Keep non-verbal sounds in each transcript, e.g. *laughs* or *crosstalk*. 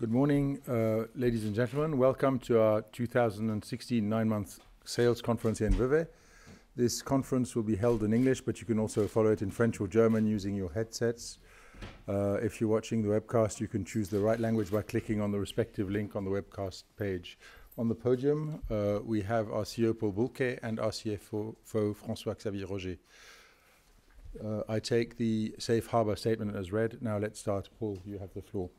Good morning, uh, ladies and gentlemen. Welcome to our 2016 nine-month sales conference here in Vevey. This conference will be held in English, but you can also follow it in French or German using your headsets. Uh, if you're watching the webcast, you can choose the right language by clicking on the respective link on the webcast page. On the podium, uh, we have our CEO, Paul Bulcke, and our CFO, François-Xavier Roger. I take the safe harbor statement as read. Now let's start. Paul, you have the floor.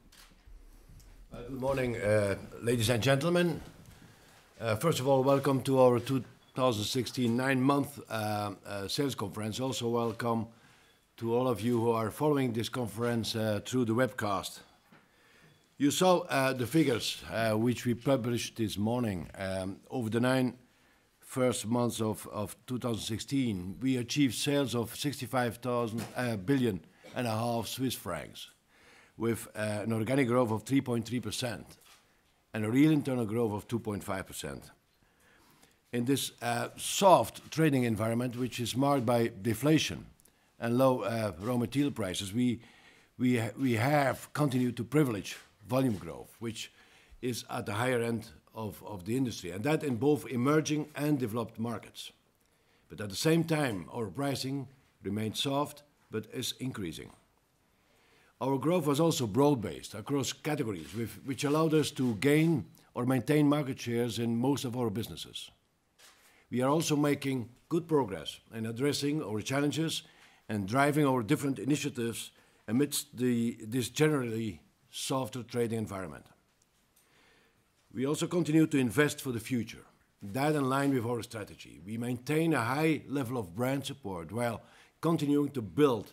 Uh, good morning, uh, ladies and gentlemen. Uh, first of all, welcome to our 2016 nine-month sales conference. Also, welcome to all of you who are following this conference through the webcast. You saw the figures which we published this morning. Um, over the nine first months of 2016, we achieved sales of 65.5 billion, with uh, an organic growth of 3.3% and a real internal growth of 2.5%. In this uh, soft trading environment, which is marked by deflation and low uh, raw material prices, we we, ha we have continued to privilege volume growth, which is at the higher end of of the industry, and that in both emerging and developed markets. But at the same time, our pricing remains soft but is increasing. Our growth was also broad-based across categories, which allowed us to gain or maintain market shares in most of our businesses. We are also making good progress in addressing our challenges and driving our different initiatives amidst this generally softer trading environment. We also continue to invest for the future. That in line with our strategy. We maintain a high level of brand support while continuing to build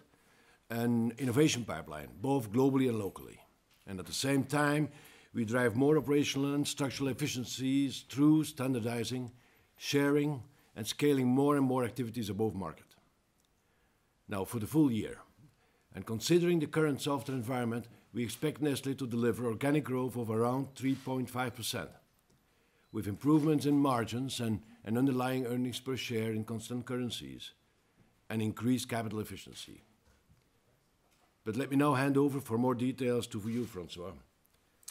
an innovation pipeline, both globally and locally. And at the same time, we drive more operational and structural efficiencies through standardizing, sharing, and scaling more and more activities above market. Now, for the full year, and considering the current softer environment, we expect Nestlé to deliver organic growth of around 3.5%, with improvements in margins and underlying earnings per share in constant currencies and increased capital efficiency. But let me now hand over for more details to you, François.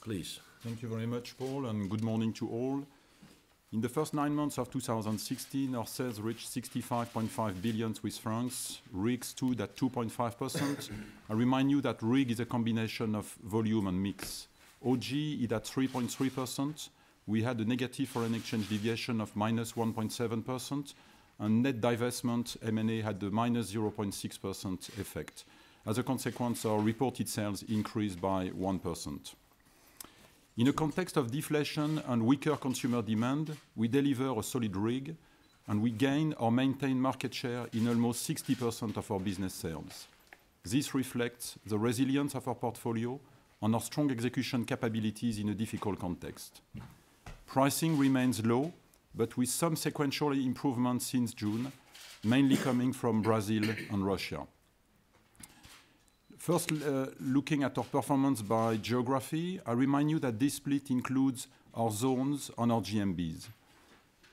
Please. Thank you very much, Paul, and good morning to all. In the first nine months of 2016, our sales reached 65.5 billion Swiss francs. RIG stood at 2.5%. I remind you that RIG is a combination of volume and mix. OG is at 3.3%. We had a negative foreign exchange deviation of -1.7%, and net divestment, M&A, had a -0.6% effect. As a consequence, our reported sales increased by 1%. In a context of deflation and weaker consumer demand, we deliver a solid RIG, and we gain or maintain market share in almost 60% of our business sales. This reflects the resilience of our portfolio and our strong execution capabilities in a difficult context. Pricing remains low, but with some sequential improvement since June, mainly coming from Brazil and Russia. First, uh, looking at our performance by geography, I remind you that this split includes our zones and our GMBs.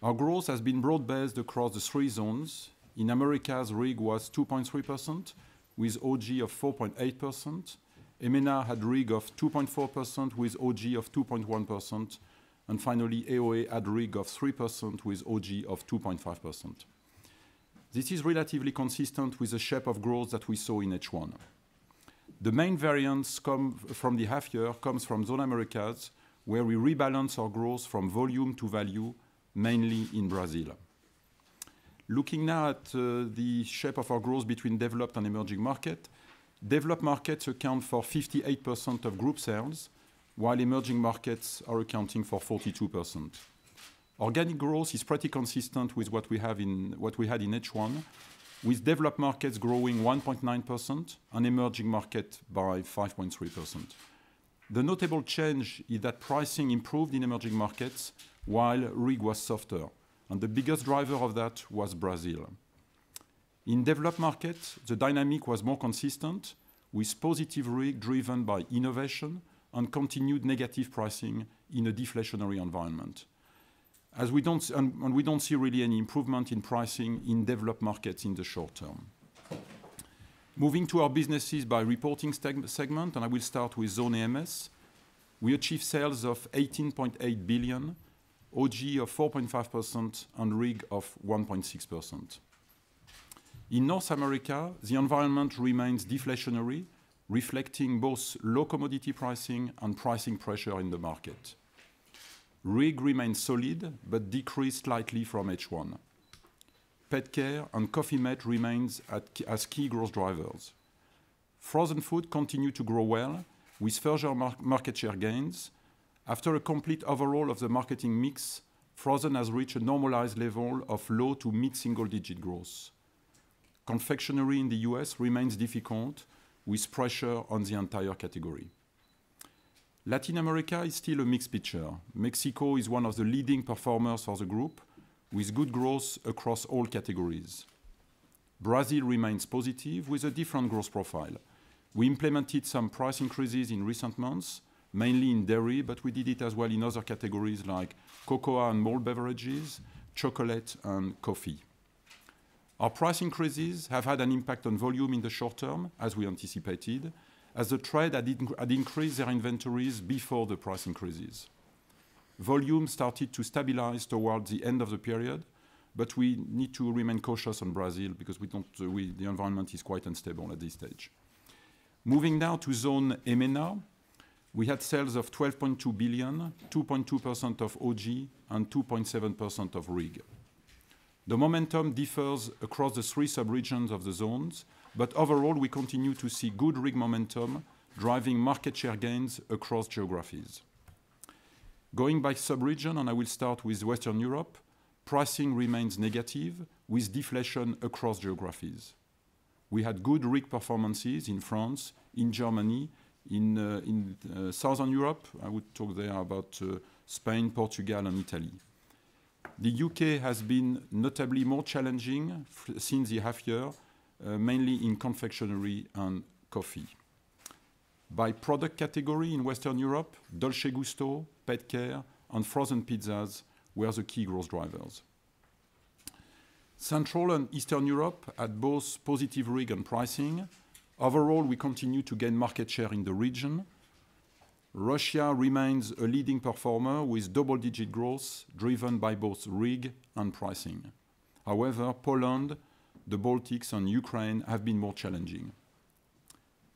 Our growth has been broad-based across the three zones. In Americas, RIG was 2.3%, with OG of 4.8%. EMENA had RIG of 2.4% with OG of 2.1%. And Finally, AOA had RIG of 3% with OG of 2.5%. This is relatively consistent with the shape of growth that we saw in H1. The main variance from the half year comes from Zone Americas, where we rebalance our growth from volume to value, mainly in Brazil. Looking now at uh, the shape of our growth between developed and emerging market. Developed markets account for 58% of group sales, while emerging markets are accounting for 42%. Organic growth is pretty consistent with what we have in what we had in H1, with developed markets growing 1.9% and emerging market by 5.3%. The notable change is that pricing improved in emerging markets while RIG was softer, and the biggest driver of that was Brazil. In developed markets, the dynamic was more consistent, with positive RIG driven by innovation and continued negative pricing in a deflationary environment. As we don't and, and we don't see really any improvement in pricing in developed markets in the short term. Moving to our businesses by reporting segment, and I will start with Zone AMS. we achieved sales of 18.8 billion, OG of 4.5%, and RIG of 1.6%. In North America, the environment remains deflationary, reflecting both low commodity pricing and pricing pressure in the market. RIG remains solid but decreased slightly from H1. Pet care and Coffee-mate remains as key growth drivers. Frozen food continued to grow well with further market share gains. After a complete overhaul of the marketing mix, frozen has reached a normalized level of low to mid-single digit growth. Confectionery in the U.S. remains difficult, with pressure on the entire category. Latin America is still a mixed picture. Mexico is one of the leading performers for the group, with good growth across all categories. Brazil remains positive with a different growth profile. We implemented some price increases in recent months, mainly in dairy, but we did it as well in other categories like cocoa and malt beverages, chocolate, and coffee. Our price increases have had an impact on volume in the short term, as we anticipated, as the trade had increased their inventories before the price increases. Volume started to stabilize towards the end of the period, but we need to remain cautious on Brazil because the environment is quite unstable at this stage. Moving now to Zone EMENA, we had sales of 12.2 billion, 2.2% of OG, and 2.7% of RIG. The momentum differs across the three sub-regions of the zones, but overall, we continue to see good RIG momentum driving market share gains across geographies. Going by sub-region, and I will start with Western Europe, pricing remains negative with deflation across geographies. We had good RIG performances in France, in Germany, in uh, uh, Southern Europe. I would talk there about uh, Spain, Portugal, and Italy. The U.K. has been notably more challenging since the half year, Uh, mainly in confectionery and coffee. By product category in Western Europe, Dolce Gusto, pet care, and frozen pizzas were the key growth drivers. Central and Eastern Europe had both positive RIG and pricing. Overall, we continue to gain market share in the region. Russia remains a leading performer with double-digit growth driven by both RIG and pricing. However, Poland, the Baltics, and Ukraine have been more challenging.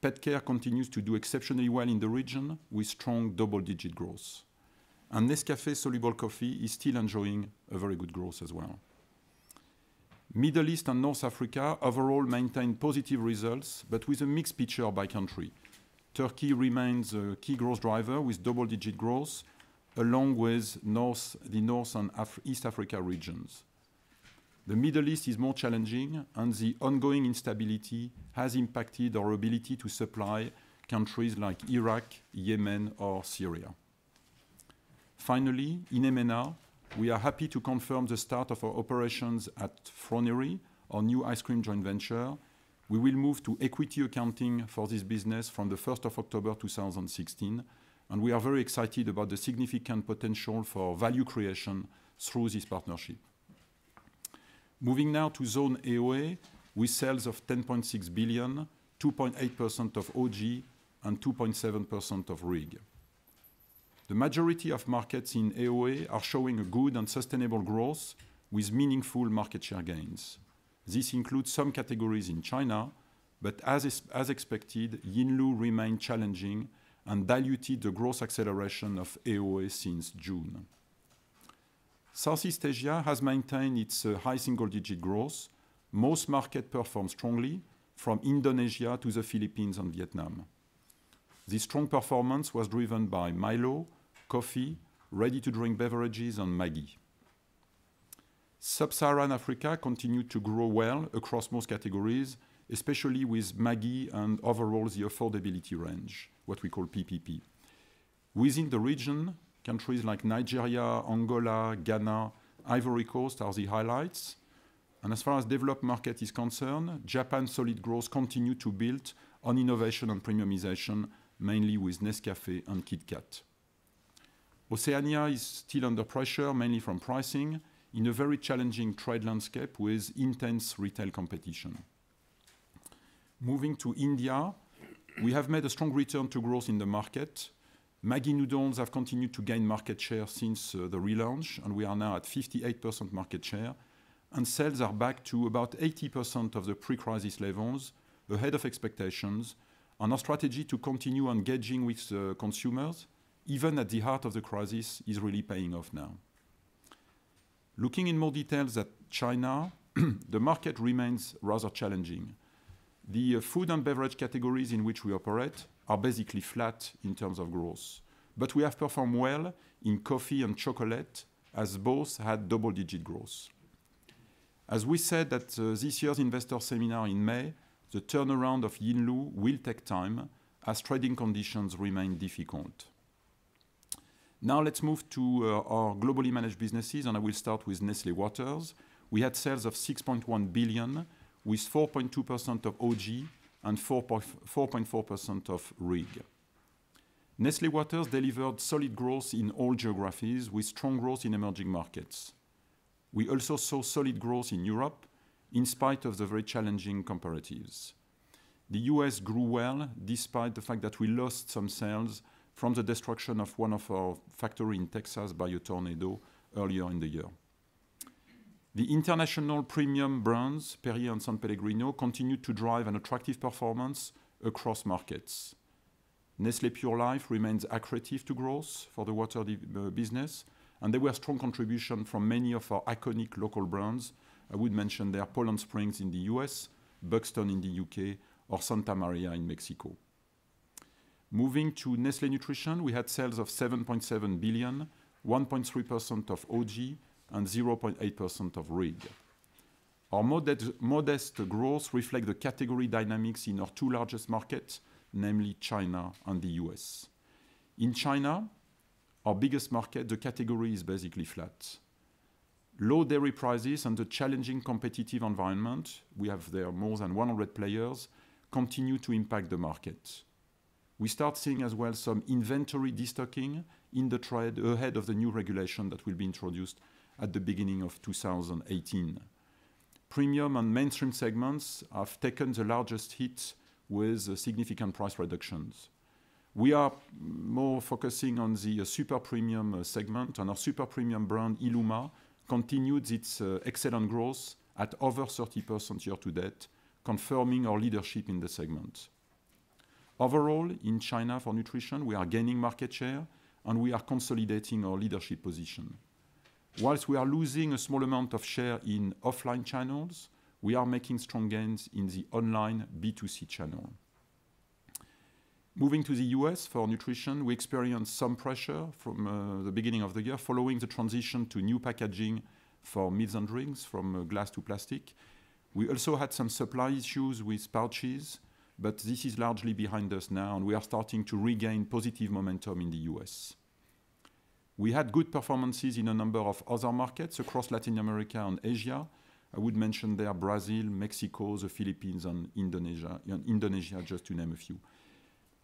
Pet care continues to do exceptionally well in the region with strong double-digit growth. And Nescafé soluble coffee is still enjoying a very good growth as well. Middle East and North Africa overall maintain positive results, but with a mixed picture by country. Turkey remains a key growth driver with double-digit growth, along with the North and East Africa regions. The Middle East is more challenging, and the ongoing instability has impacted our ability to supply countries like Iraq, Yemen, or Syria. Finally, in EMENA, we are happy to confirm the start of our operations at Froneri, our new ice cream joint venture. We will move to equity accounting for this business from the 1st of October 2016, and we are very excited about the significant potential for value creation through this partnership. Moving now to Zone AOA, with sales of 10.6 billion, 2.8% of OG, and 2.7% of RIG. The majority of markets in AOA are showing a good and sustainable growth with meaningful market share gains. This includes some categories in China, but as as expected, Yinlu remained challenging and diluted the growth acceleration of AOA since June. Southeast Asia has maintained its uh, high single-digit growth. Most markets performed strongly, from Indonesia to the Philippines and Vietnam. This strong performance was driven by Milo, coffee, ready-to-drink beverages, and Maggi. Sub-Saharan Africa continued to grow well across most categories, especially with Maggi and overall the affordability range, what we call PPP. Within the region, countries like Nigeria, Angola, Ghana, Ivory Coast are the highlights. And as far as developed market is concerned, Japan's solid growth continued to build on innovation and premiumization, mainly with Nescafé and KitKat. Oceania is still under pressure, mainly from pricing, in a very challenging trade landscape with intense retail competition. Moving to India, we have made a strong return to growth in the market. Maggi noodles have continued to gain market share since uh, the relaunch, and we are now at 58% market share, and sales are back to about 80% of the pre-crisis levels, ahead of expectations, and our strategy to continue engaging with consumers, even at the heart of the crisis, is really paying off now. Looking in more details at China, *clears throat* the market remains rather challenging. The uh, food and beverage categories in which we operate are basically flat in terms of growth, but we have performed well in coffee and chocolate, as both had double-digit growth. As we said at uh, this year's investor seminar in May, the turnaround of Yinlu will take time as trading conditions remain difficult. Now let's move to uh, our globally managed businesses, and I will start with Nestlé Waters. We had sales of 6.1 billion, with 4.2% of OG and 4.4% of RIG. Nestlé Waters delivered solid growth in all geographies, with strong growth in emerging markets. We also saw solid growth in Europe, in spite of the very challenging comparatives. The U.S. grew well, despite the fact that we lost some sales from the destruction of one of our factory in Texas by a tornado earlier in the year. The international premium brands, Perrier and S.Pellegrino, continued to drive an attractive performance across markets. Nestlé Pure Life remains accretive to growth for the water uh, business, and there were strong contribution from many of our iconic local brands. I would mention there Poland Spring in the U.S., Buxton in the U.K., or Santa Maria in Mexico. Moving to Nestlé Nutrition, we had sales of 7.7 billion, 1.3% of OG, and 0.8% of RIG. Our modest growth reflect the category dynamics in our two largest markets, namely China and the U.S. In China, our biggest market, the category is basically flat. Low dairy prices and the challenging competitive environment, we have there more than 100 players, continue to impact the market. We start seeing as well some inventory destocking in the trade ahead of the new regulation that will be introduced at the beginning of 2018. Premium and mainstream segments have taken the largest hit with significant price reductions. We are more focusing on the uh, super premium uh, segment, and our super premium brand, Illuma, continued its uh, excellent growth at over 30% year to date, confirming our leadership in the segment. Overall, in China for nutrition, we are gaining market share, and we are consolidating our leadership position. While we are losing a small amount of share in offline channels, we are making strong gains in the online B2C channel. Moving to the U.S. for nutrition, we experienced some pressure from uh, the beginning of the year following the transition to new packaging for meals and drinks from uh, glass to plastic. We also had some supply issues with pouches, but this is largely behind us now, and we are starting to regain positive momentum in the U.S. We had good performances in a number of other markets across Latin America and Asia. I would mention there Brazil, Mexico, the Philippines, and Indonesia, Indonesia, just to name a few.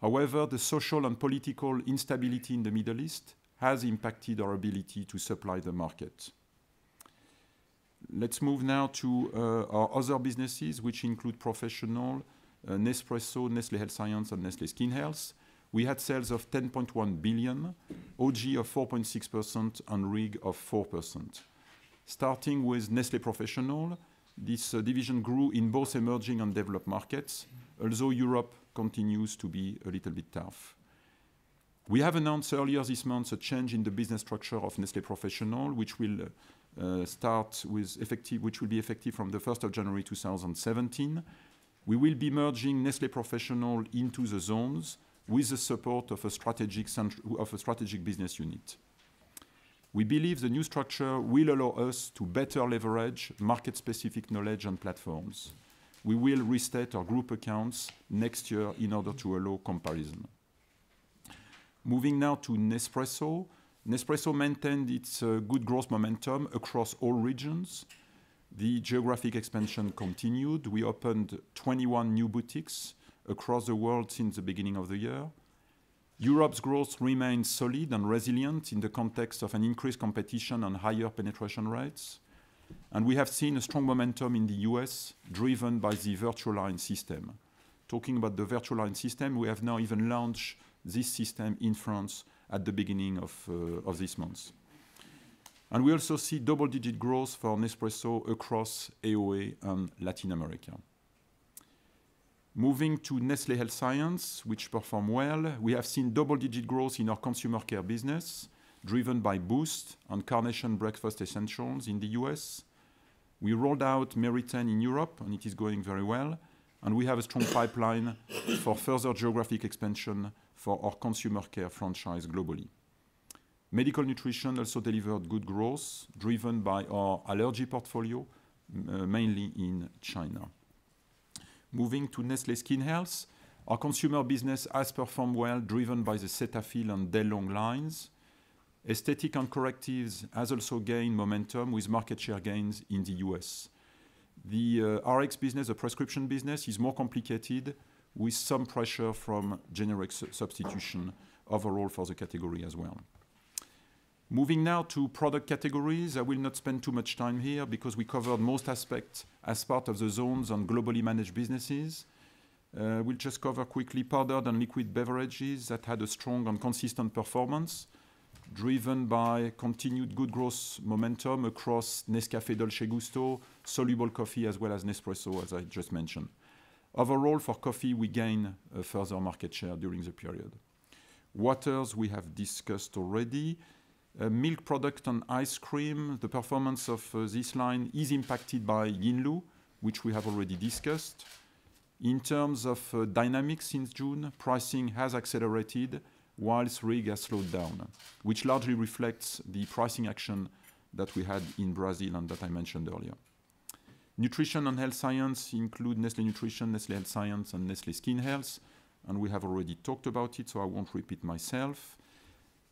However, the social and political instability in the Middle East has impacted our ability to supply the market. Let's move now to uh, our other businesses, which include Professional, uh, Nespresso, Nestlé Health Science, and Nestlé Skin Health. We had sales of 10.1 billion, OG of 4.6%, and RIG of 4%. Starting with Nestlé Professional, this division grew in both emerging and developed markets, although Europe continues to be a little bit tough. We have announced earlier this month a change in the business structure of Nestlé Professional, which will uh start with effective which will be effective from the first of January 2017. We will be merging Nestlé Professional into the zones with the support of a strategic business unit. We believe the new structure will allow us to better leverage market-specific knowledge and platforms. We will restate our group accounts next year in order to allow comparison. Moving now to Nespresso. Nespresso maintained its uh, good growth momentum across all regions. The geographic expansion continued. We opened 21 new boutiques across the world since the beginning of the year. Europe's growth remains solid and resilient in the context of an increased competition and higher penetration rates, and we have seen a strong momentum in the U.S., driven by the VertuoLine system. Talking about the VertuoLine system, we have now even launched this system in France at the beginning of, uh, of this month. And we also see double-digit growth for Nespresso across AOA and Latin America. Moving to Nestlé Health Science, which performed well, we have seen double-digit growth in our consumer care business, driven by Boost and Carnation Breakfast Essentials in the U.S. We rolled out Meritene in Europe, and it is going very well, and we have a strong pipeline for further geographic expansion for our consumer care franchise globally. Medical nutrition also delivered good growth, driven by our allergy portfolio, mainly in China. Moving to Nestlé Skin Health, our consumer business has performed well, driven by the Cetaphil and Daylong lines. Aesthetic and correctives has also gained momentum with market share gains in the U.S. The uh, Rx business, the prescription business, is more complicated with some pressure from generic substitution overall for the category as well. Moving now to product categories. I will not spend too much time here because we covered most aspects as part of the zones on globally managed businesses. Uh, we'll just cover quickly powdered and liquid beverages that had a strong and consistent performance, driven by continued good growth momentum across Nescafé Dolce Gusto, soluble coffee, as well as Nespresso, as I just mentioned. Overall, for coffee, we gain further market share during the period. Waters, we have discussed already. Milk product and ice cream, the performance of uh, this line is impacted by Yinlu, which we have already discussed. In terms of uh, dynamics since June, pricing has accelerated whilst RIG has slowed down, which largely reflects the pricing action that we had in Brazil and that I mentioned earlier. Nutrition and health science include Nestlé Nutrition, Nestlé Health Science, and Nestlé Skin Health, and we have already talked about it, so I won't repeat myself.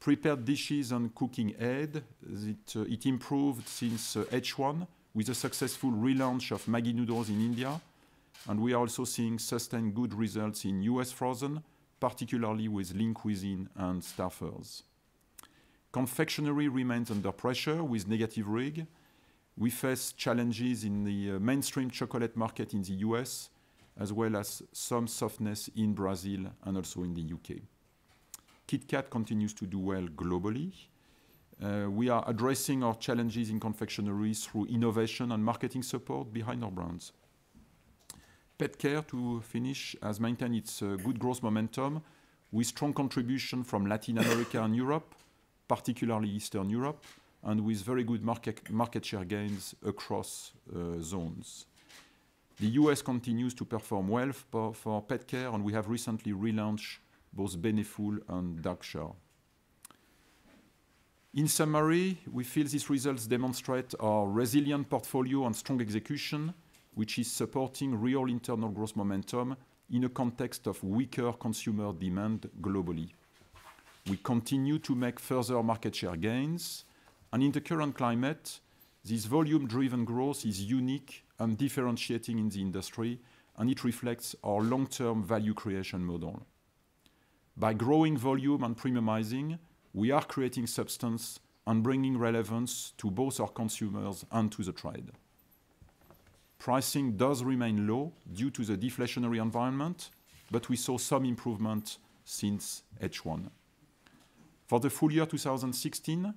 Prepared dishes and cooking aid, it, uh, it improved since uh, H1 with a successful relaunch of Maggi noodles in India, and we are also seeing sustained good results in US frozen, particularly with Lean Cuisine and Stouffer's. Confectionery remains under pressure with negative RIG, we face challenges in the uh, mainstream chocolate market in the US, as well as some softness in Brazil and also in the UK. KitKat continues to do well globally. Uh, we are addressing our challenges in confectionery through innovation and marketing support behind our brands. Pet care, to finish, has maintained its uh, good growth momentum with strong contribution from Latin America and Europe, particularly Eastern Europe, and with very good market share gains across uh, zones. The U.S. continues to perform well for pet care, and we have recently relaunched both Beneful and Chow. In summary, we feel these results demonstrate our resilient portfolio and strong execution, which is supporting real internal growth momentum in a context of weaker consumer demand globally. We continue to make further market share gains, and in the current climate, this volume-driven growth is unique and differentiating in the industry, and it reflects our long-term value creation model. By growing volume and premiumizing, we are creating substance and bringing relevance to both our consumers and to the trade. Pricing does remain low due to the deflationary environment, but we saw some improvement since H1. For the full year 2016,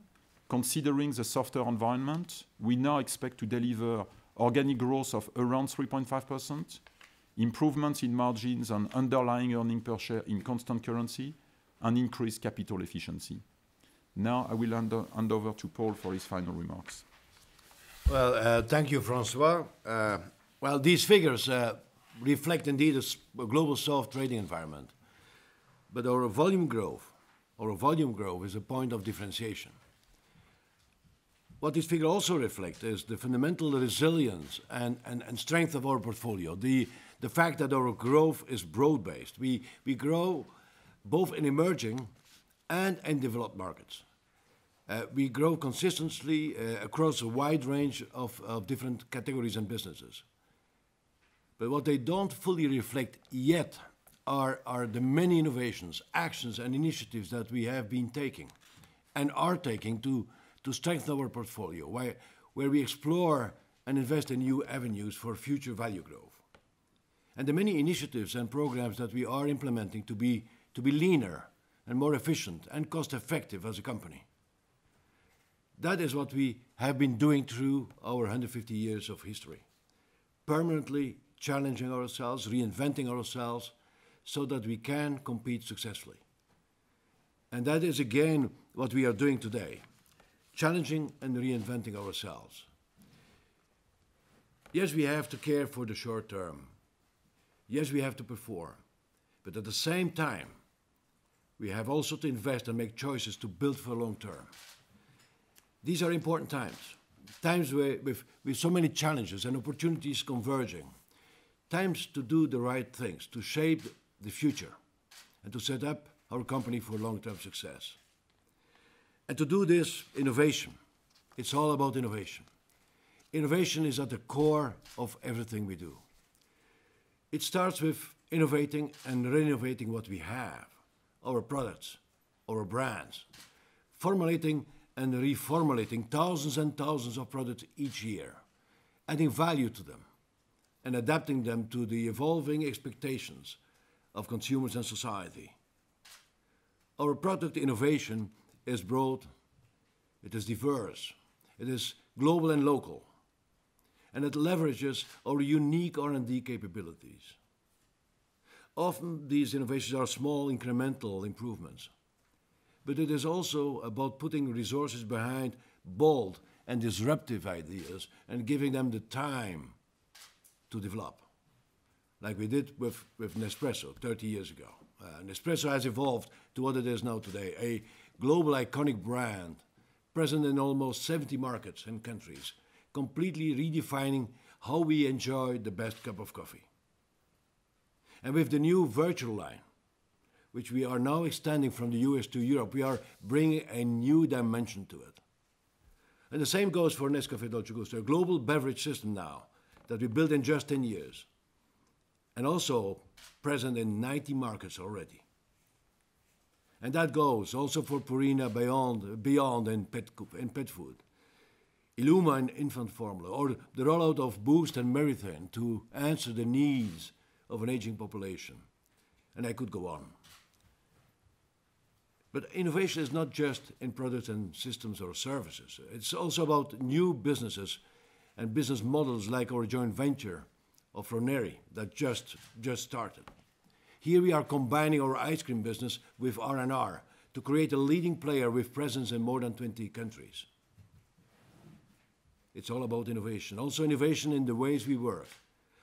Considering the softer environment, we now expect to deliver organic growth of around 3.5%, improvements in margins and underlying earning per share in constant currency, and increased capital efficiency. Now I will hand over to Paul for his final remarks. Well, uh, thank you, François. Uh, well, these figures uh, reflect indeed a global soft trading environment. But our volume growth, our volume growth is a point of differentiation. What this figure also reflects is the fundamental resilience and strength of our portfolio, the, the fact that our growth is broad-based. We, we grow both in emerging and in developed markets. Uh, we grow consistently uh, across a wide range of, different categories and businesses. But what they don't fully reflect yet are, the many innovations, actions, and initiatives that we have been taking and are taking to to strengthen our portfolio, where we explore and invest in new avenues for future value growth. And the many initiatives and programs that we are implementing to be, to be leaner, and more efficient and cost effective as a company. That is what we have been doing through our 150 years of history, permanently challenging ourselves, reinventing ourselves, so that we can compete successfully. And that is again what we are doing today challenging and reinventing ourselves. Yes, we have to care for the short term. Yes, we have to perform. But at the same time, we have also to invest and make choices to build for long term. These are important times, times where, with, with so many challenges and opportunities converging, times to do the right things, to shape the future, and to set up our company for long term success. And to do this, innovation. It's all about innovation. Innovation is at the core of everything we do. It starts with innovating and renovating what we have, our products, our brands, formulating and reformulating thousands and thousands of products each year, adding value to them, and adapting them to the evolving expectations of consumers and society. Our product innovation is broad, it is diverse, it is global and local, and it leverages our unique R&D capabilities. Often these innovations are small incremental improvements, but it is also about putting resources behind bold and disruptive ideas and giving them the time to develop, like we did with, with Nespresso 30 years ago. Uh, Nespresso has evolved to what it is now today, a global iconic brand present in almost 70 markets and countries, completely redefining how we enjoy the best cup of coffee. And with the new VertuoLine, which we are now extending from the US to Europe, we are bringing a new dimension to it. And the same goes for Nescafé Dolce Gusto, a global beverage system now that we built in just 10 years, and also present in 90 markets already. And that goes also for Purina Beyond, Beyond and pet, and pet food. Illuma and infant formula, or the rollout of Boost and Meritene to answer the needs of an aging population. And I could go on. But innovation is not just in products and systems or services. It's also about new businesses and business models like our joint venture of Froneri that just, just started. Here we are combining our ice cream business with R&R to create a leading player with presence in more than 20 countries. It's all about innovation. Also innovation in the ways we work,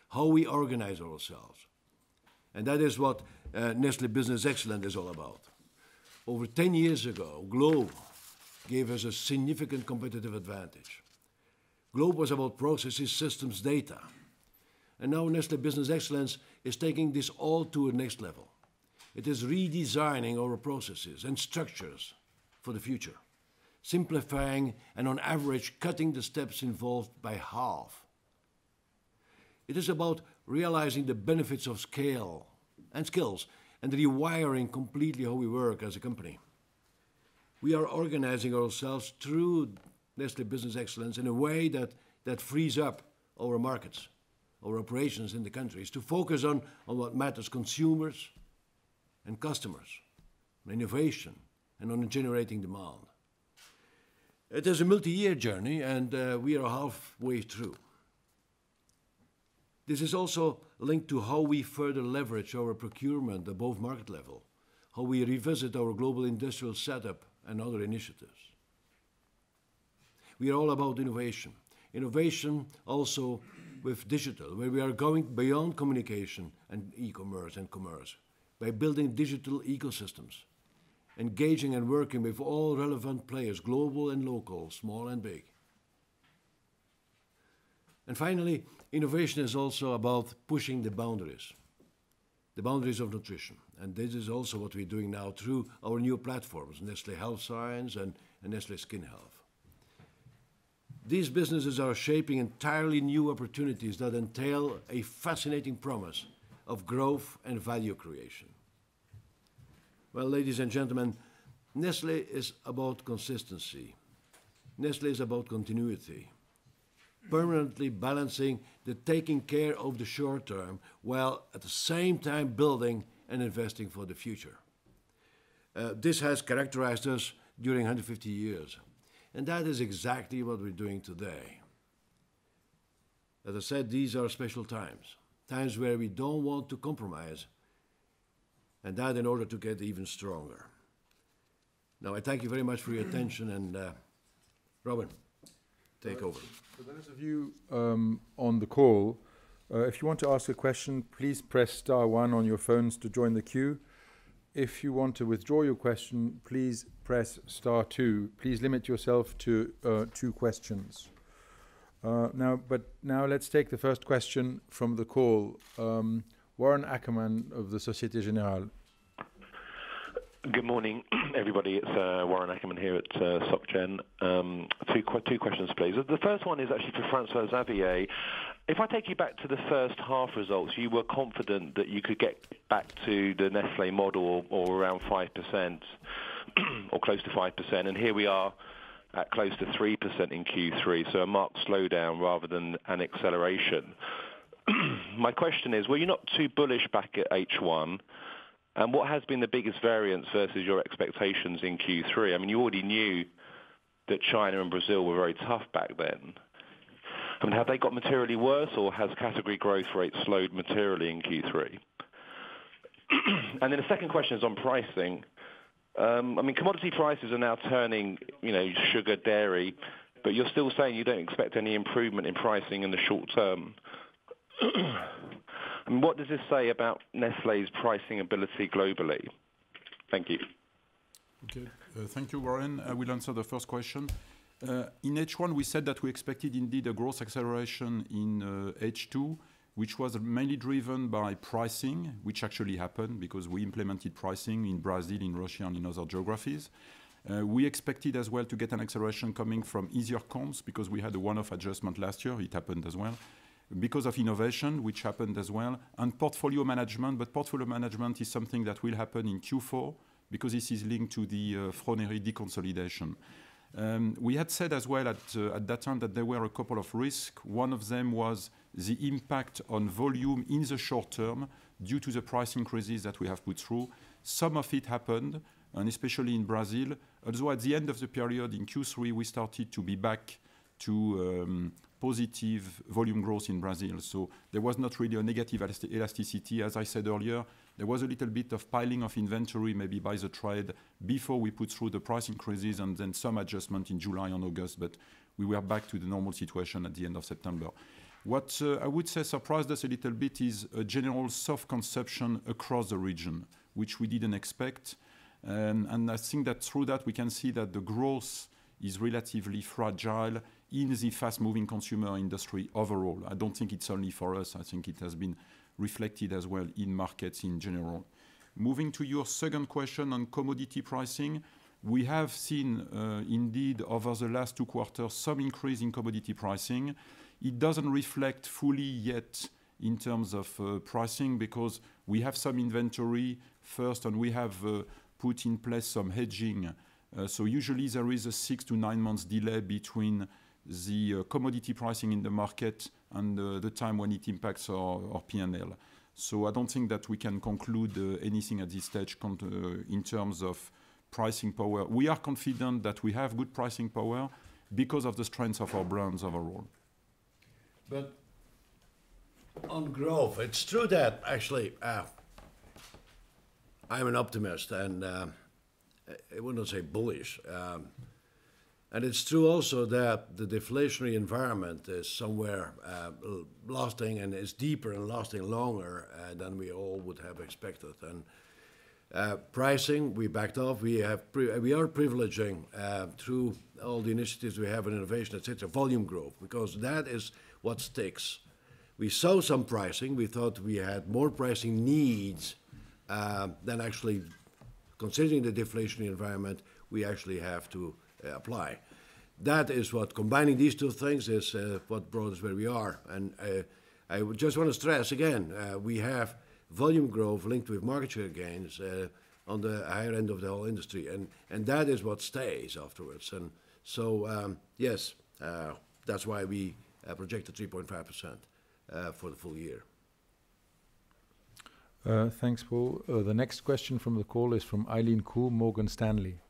how we organize ourselves. And that is what uh, Nestle Business Excellence is all about. Over 10 years ago, Globe gave us a significant competitive advantage. Globe was about processes, systems, data. And now Nestle Business Excellence is taking this all to a next level. It is redesigning our processes and structures for the future, simplifying and on average cutting the steps involved by half. It is about realizing the benefits of scale and skills and rewiring completely how we work as a company. We are organizing ourselves through Nestle Business Excellence in a way that, that frees up our markets our operations in the countries to focus on, on what matters consumers and customers, on innovation, and on generating demand. It is a multi year journey, and uh, we are halfway through. This is also linked to how we further leverage our procurement above market level, how we revisit our global industrial setup, and other initiatives. We are all about innovation. Innovation also with digital, where we are going beyond communication and e-commerce and commerce by building digital ecosystems, engaging and working with all relevant players, global and local, small and big. And finally, innovation is also about pushing the boundaries, the boundaries of nutrition. And this is also what we're doing now through our new platforms, Nestle Health Science and, and Nestle Skin Health. These businesses are shaping entirely new opportunities that entail a fascinating promise of growth and value creation. Well, ladies and gentlemen, Nestle is about consistency. Nestle is about continuity, permanently balancing the taking care of the short term while at the same time building and investing for the future. Uh, this has characterized us during 150 years. And that is exactly what we're doing today. As I said, these are special times, times where we don't want to compromise, and that in order to get even stronger. Now, I thank you very much for your attention, and uh, Robin, take over. For those of you um, on the call, uh, if you want to ask a question, please press star one on your phones to join the queue. If you want to withdraw your question, please press star two. Please limit yourself to uh, two questions. Uh, now, but now let's take the first question from the call. Um, Warren Ackerman of the Societe Generale. Good morning, *clears throat* everybody. It's uh, Warren Ackerman here at uh, SocGen. Um, two, two questions, please. The first one is actually for Francois Xavier. If I take you back to the first half results, you were confident that you could get back to the Nestlé model or, or around 5% *clears throat* or close to 5%, and here we are at close to 3% in Q3, so a marked slowdown rather than an acceleration. *clears throat* My question is, were you not too bullish back at H1? And what has been the biggest variance versus your expectations in Q3? I mean, you already knew that China and Brazil were very tough back then. I mean, have they got materially worse, or has category growth rate slowed materially in Q3? *clears throat* And then the second question is on pricing. Um, I mean, commodity prices are now turning, you know, sugar, dairy, but you're still saying you don't expect any improvement in pricing in the short term. *clears throat* Mean, what does this say about Nestlé's pricing ability globally? Thank you. Okay. Uh, thank you, Warren. I will answer the first question. Uh, in H1, we said that we expected indeed a growth acceleration in uh, H2, which was mainly driven by pricing, which actually happened because we implemented pricing in Brazil, in Russia, and in other geographies. We expected as well to get an acceleration coming from easier comps because we had a one-off adjustment last year. It happened as well. Because of innovation, which happened as well, and portfolio management. But portfolio management is something that will happen in Q4 because this is linked to the Froneri deconsolidation. Um, we had said as well uh, at that time that there were a couple of risks. One of them was the impact on volume in the short term due to the price increases that we have put through. Some of it happened, and especially in Brazil. Although at the end of the period in Q3, we started to be back to um, positive volume growth in Brazil. So there was not really a negative elasticity. As I said earlier, there was a little bit of piling of inventory, maybe by the trade, before we put through the price increases and then some adjustment in July and August, but we were back to the normal situation at the end of September. What uh, I would say surprised us a little bit is a general soft consumption across the region, which we didn't expect. And I think that through that, we can see that the growth is relatively fragile in the fast-moving consumer industry overall. I don't think it's only for us. I think it has been reflected as well in markets in general. Moving to your second question on commodity pricing, we have seen uh, indeed over the last two quarters some increase in commodity pricing. It doesn't reflect fully yet in terms of uh, pricing because we have some inventory first, and we have uh, put in place some hedging. So usually there is a six to nine months delay between the uh, commodity pricing in the market and uh, the time when it impacts our P&L. So I don't think that we can conclude uh, anything at this stage in terms of pricing power. We are confident that we have good pricing power because of the strength of our brands overall. But on growth, it's true that actually, I'm an optimist, and I would not say bullish. Um, and it's true also that the deflationary environment is somewhere uh, lasting and is deeper and lasting longer uh, than we all would have expected. And uh, pricing, we backed off. We have we are privileging uh, through all the initiatives we have in innovation, etc. Volume growth because that is what sticks. We saw some pricing. We thought we had more pricing needs uh, than actually, considering the deflationary environment, we actually have to apply. That is what combining these two things is uh, what brought us where we are. And uh, I just want to stress again, we have volume growth linked with market share gains on the higher end of the whole industry, and and that is what stays afterwards. And so um, yes, uh, that's why we uh, projected 3.5 percent uh, for the full year. Thanks, Paul. The next question from the call is from Eileen Khoo, Morgan Stanley.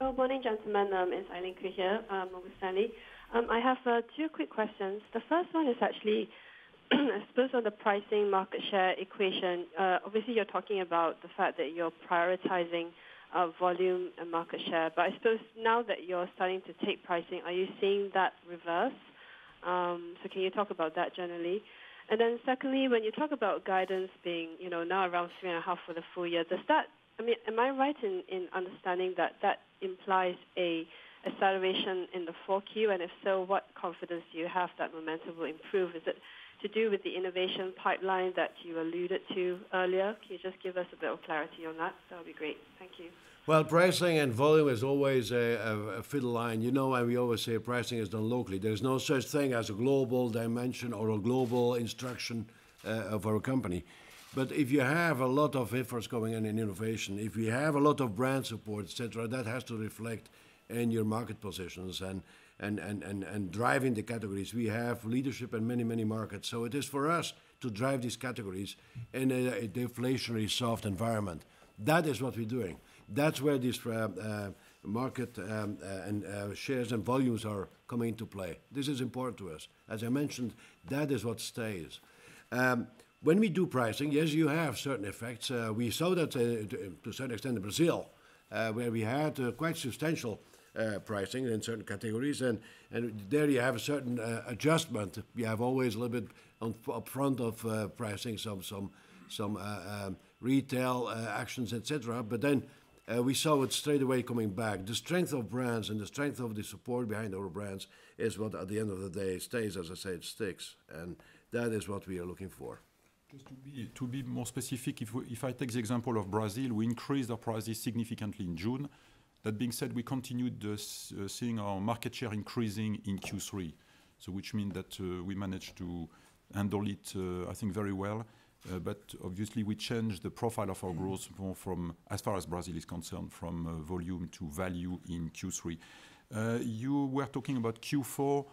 Good morning, gentlemen. Um, it's Eileen Khoo here, uh, Morgan Stanley. Um, I have uh, two quick questions. The first one is actually, *clears throat* I suppose on the pricing market share equation. Uh, obviously, you're talking about the fact that you're prioritizing volume and market share. But I suppose now that you're starting to take pricing, are you seeing that reverse? Um, so can you talk about that generally? And then secondly, when you talk about guidance being you know, now around 3.5 for the full year, am I right in in understanding that that implies an acceleration in the 4Q? And if so, what confidence do you have that momentum will improve? Is it to do with the innovation pipeline that you alluded to earlier? Can you just give us a bit of clarity on that? That would be great. Thank you. Well, pricing and volume is always a fiddle line. You know why we always say pricing is done locally. There's no such thing as a global dimension or a global instruction uh, of our company. But if you have a lot of efforts going in in innovation, if you have a lot of brand support, et cetera, that has to reflect in your market positions and and, and, and, and driving the categories. We have leadership in many, many markets. So it is for us to drive these categories in a deflationary soft environment. That is what we're doing. That's where this uh, uh, market um, uh, and shares and volumes are coming into play. This is important to us. As I mentioned, that is what stays. Um, When we do pricing, yes, you have certain effects. Uh, we saw that uh, uh, to a certain extent in Brazil, where we had quite substantial pricing in certain categories, and there you have a certain adjustment. You have always a little bit up front of pricing, some some some um, retail actions, etc. But then we saw it straight away coming back. The strength of brands and the strength of the support behind our brands is what, at the end of the day, stays, as I said, sticks. And that is what we are looking for. Just to be more specific, if I take the example of Brazil, we increased our prices significantly in June. That being said, we continued uh, seeing our market share increasing in Q3. so Which means that uh, we managed to handle it, uh, I think, very well. But obviously, we changed the profile of our growth from, as far as Brazil is concerned, from volume to value in Q3. You were talking about Q4.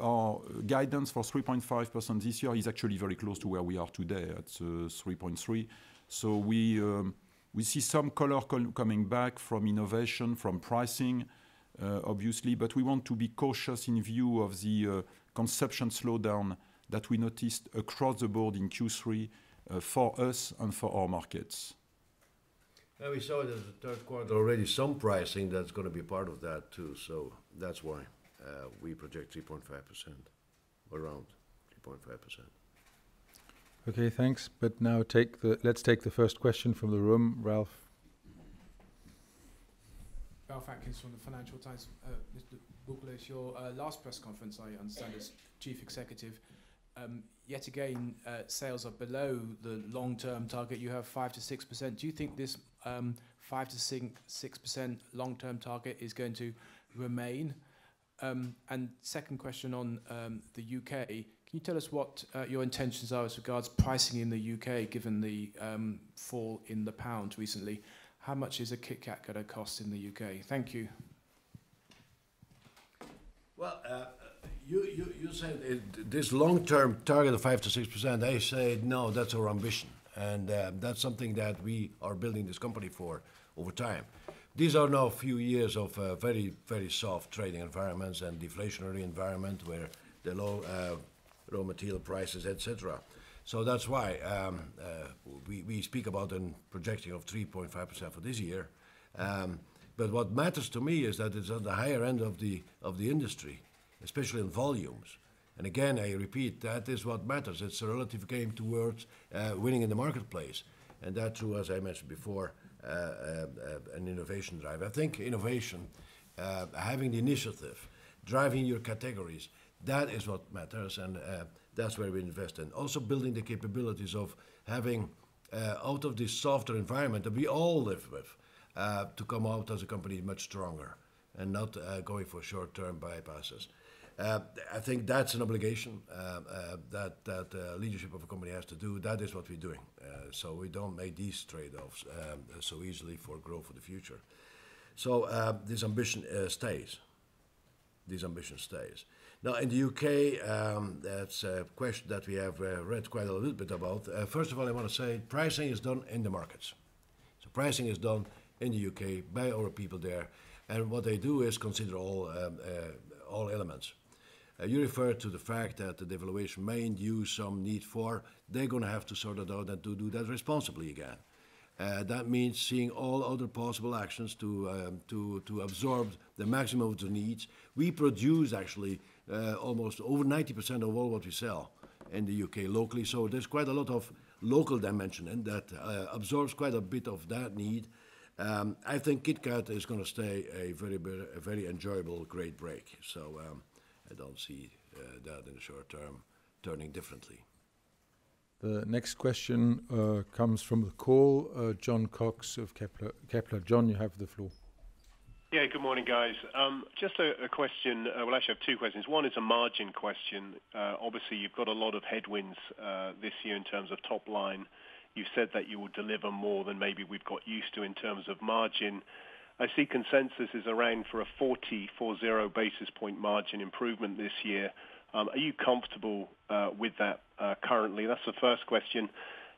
Our uh, guidance for 3.5% this year is actually very close to where we are today at uh, 3.3. So we um, we see some color coming back from innovation, from pricing, uh, obviously, but we want to be cautious in view of the consumption slowdown that we noticed across the board in Q3 for us and for our markets. And we saw in the third quarter already, some pricing that's going to be part of that, too. So that's why we project 3.5%, around 3.5%. Okay, thanks. But now let's take the first question from the room. Ralph. Ralph Atkins from the Financial Times. Uh, Mr. Bulcke, your uh, last press conference, I understand, as Chief Executive, um, yet again, uh, sales are below the long-term target. You have 5%-6%. Do you think this um, 5%-6% long-term target is going to remain? Um, second question on um, the U.K., can you tell us what uh, your intentions are as regards pricing in the U.K., given the um, fall in the pound recently? How much is a KitKat going to cost in the U.K.? Thank you. Well, uh, you said this long-term target of 5%-6%. I say, no, that's our ambition, and uh, that's something that we are building this company for over time. These are now a few years of uh, very very soft trading environments and deflationary environment where the low uh, raw material prices, etc. So That's why um, uh, we speak about a projecting of 3.5% for this year. Um, but what matters to me is that it's at the higher end of the of the industry, especially in volumes. And again, I repeat, that is what matters. It's a relative game towards winning in the marketplace. And that, too, as I mentioned before, Uh, uh, an innovation drive. I think innovation, uh, having the initiative, driving your categories, that is what matters, and that's where we invest in. Also building the capabilities of having, out of this softer environment that we all live with, to come out as a company much stronger and not going for short-term bypasses. I think that's an obligation that that leadership of a company has to do. That is what we're doing. So we don't make these trade-offs so easily for growth for the future. So this ambition stays. this ambition stays. Now, in the UK, um, that's a question that we have uh, read quite a little bit about. Uh, first of all, I want to say pricing is done in the markets. So pricing is done in the UK by our people there, and what they do is consider all um, uh, all elements. Uh, you refer to the fact that the devaluation may induce some need for, they're going to have to sort it out and to do that responsibly again. Uh, that means seeing all other possible actions to, um, to, to absorb the maximum of the needs. We produce actually uh, almost over 90% of all what we sell in the UK locally, so there's quite a lot of local dimension in that uh, absorbs quite a bit of that need. Um, I think KitKat is going to stay a very, a very enjoyable, great break. So um, I don't see uh, that in the short term turning differently. The next question uh, comes from the call. Uh, Jon Cox of Kepler. Kepler. Jon, you have the floor. Yeah, good morning, guys. Um, just a, a question. Uh, well, actually, I have two questions. One is a margin question. Uh, obviously, you've got a lot of headwinds uh, this year in terms of top line. You've said that you will deliver more than maybe we've got used to in terms of margin. I see consensus is around for a 40 basis point margin improvement this year. Um, are you comfortable uh, with that uh, currently? That's the first question.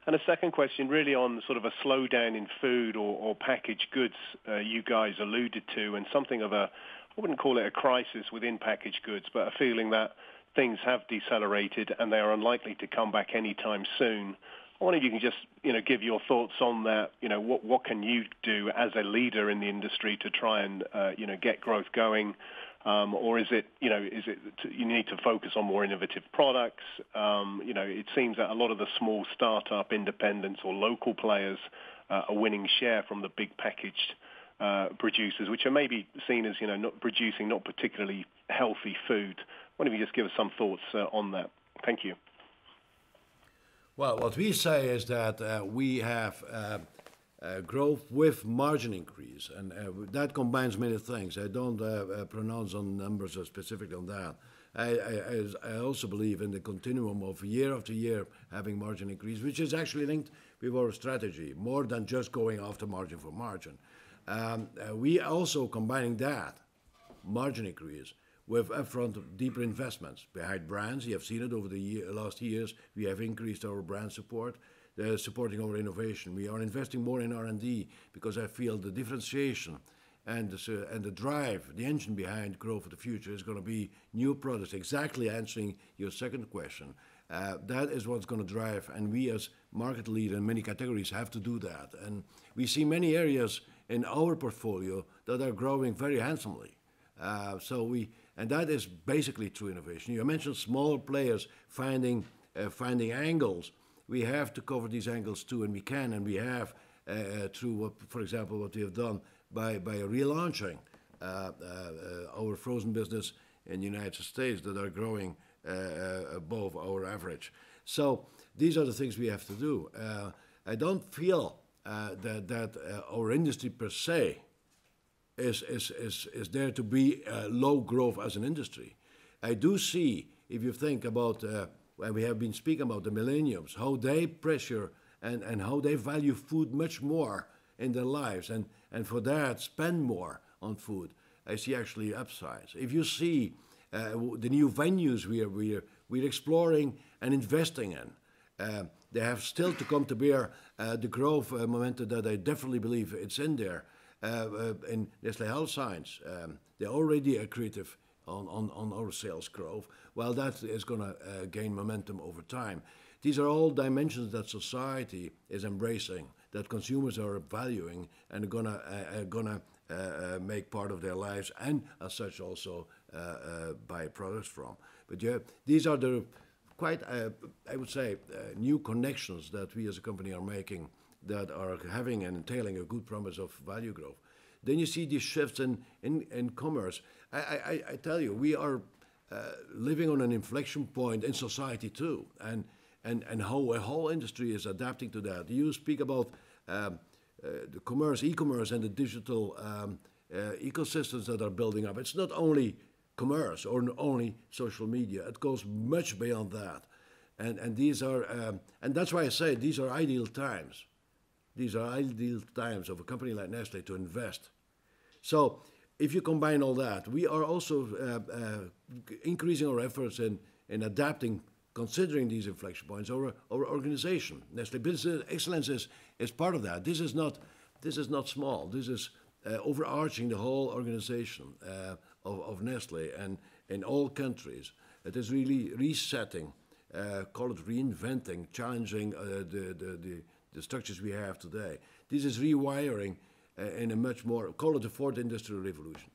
And a second question, really on sort of a slowdown in food or, or packaged goods uh, you guys alluded to, and something of a, I wouldn't call it a crisis within packaged goods, but a feeling that things have decelerated and they are unlikely to come back anytime soon. I wonder if you can just, you know, give your thoughts on that. You know, what what can you do as a leader in the industry to try and, uh, you know, get growth going? Um, or is it, you know, is it to, you need to focus on more innovative products? Um, you know, it seems that a lot of the small startup, independents, or local players uh, are winning share from the big packaged uh, producers, which are maybe seen as, you know, not producing not particularly healthy food. Why don't you just give us some thoughts uh, on that? Thank you. Well, what we say is that uh, we have uh, uh, growth with margin increase, and that combines many things. I don't pronounce on numbers specifically on that. I, also believe in the continuum of year after year having margin increase, which is actually linked with our strategy, more than just going after margin for margin. Um, we also combining that margin increase with upfront deeper investments behind brands. You have seen it over the year, last years. We have increased our brand support, uh, supporting our innovation. We are investing more in R&D because I feel the differentiation and the, uh, and the drive, the engine behind growth for the future is going to be new products. Exactly answering your second question. Uh, that is what's going to drive, and we as market leader in many categories have to do that. And we see many areas in our portfolio that are growing very handsomely. Uh, so we and that is basically true innovation. You mentioned smaller players finding uh, finding angles. We have to cover these angles too, and we can, and we have uh, uh through what, for example, what we have done by by relaunching uh, uh, our frozen business in the United States that are growing above our average. So these are the things we have to do. I don't feel that that our industry per se is, is, is, is there to be uh, low growth as an industry. I do see, if you think about uh, when we have been speaking about the millennials, how they pressure and, and how they value food much more in their lives, and, and for that spend more on food. I see actually upsides. If you see uh, the new venues we are, we are, we're exploring and investing in, uh, they have still to come to bear uh, the growth uh, momentum that I definitely believe it's in there. Uh, uh, in Nestlé Health Science, um, they're already accretive on, on, on our sales growth, while that is going to uh, gain momentum over time. These are all dimensions that society is embracing, that consumers are valuing, and are gonna uh, gonna uh, uh, make part of their lives, and as such also buy products from. But yeah, these are the quite, I would say, new connections that we as a company are making that are having and entailing a good promise of value growth. Then you see these shifts in, in, in commerce. I, I, I tell you, we are uh, living on an inflection point in society too, and, and, and how a whole industry is adapting to that. You speak about um, uh, the commerce, e-commerce, and the digital um, uh, ecosystems that are building up. It's not only commerce or only social media. It goes much beyond that, and and these are um, and that's why I say these are ideal times these are ideal times of a company like Nestle to invest. So if you combine all that, we are also uh, uh, increasing our efforts in, in adapting, considering these inflection points, our, our organization. Nestle Business Excellence is, is part of that. This is not, this is not small. This is uh, overarching the whole organization uh, of, of Nestle and in all countries. It is really resetting, uh, call it reinventing, challenging uh, the, the, the, the structures we have today. This is rewiring uh, in a much more, call it the fourth industrial revolution.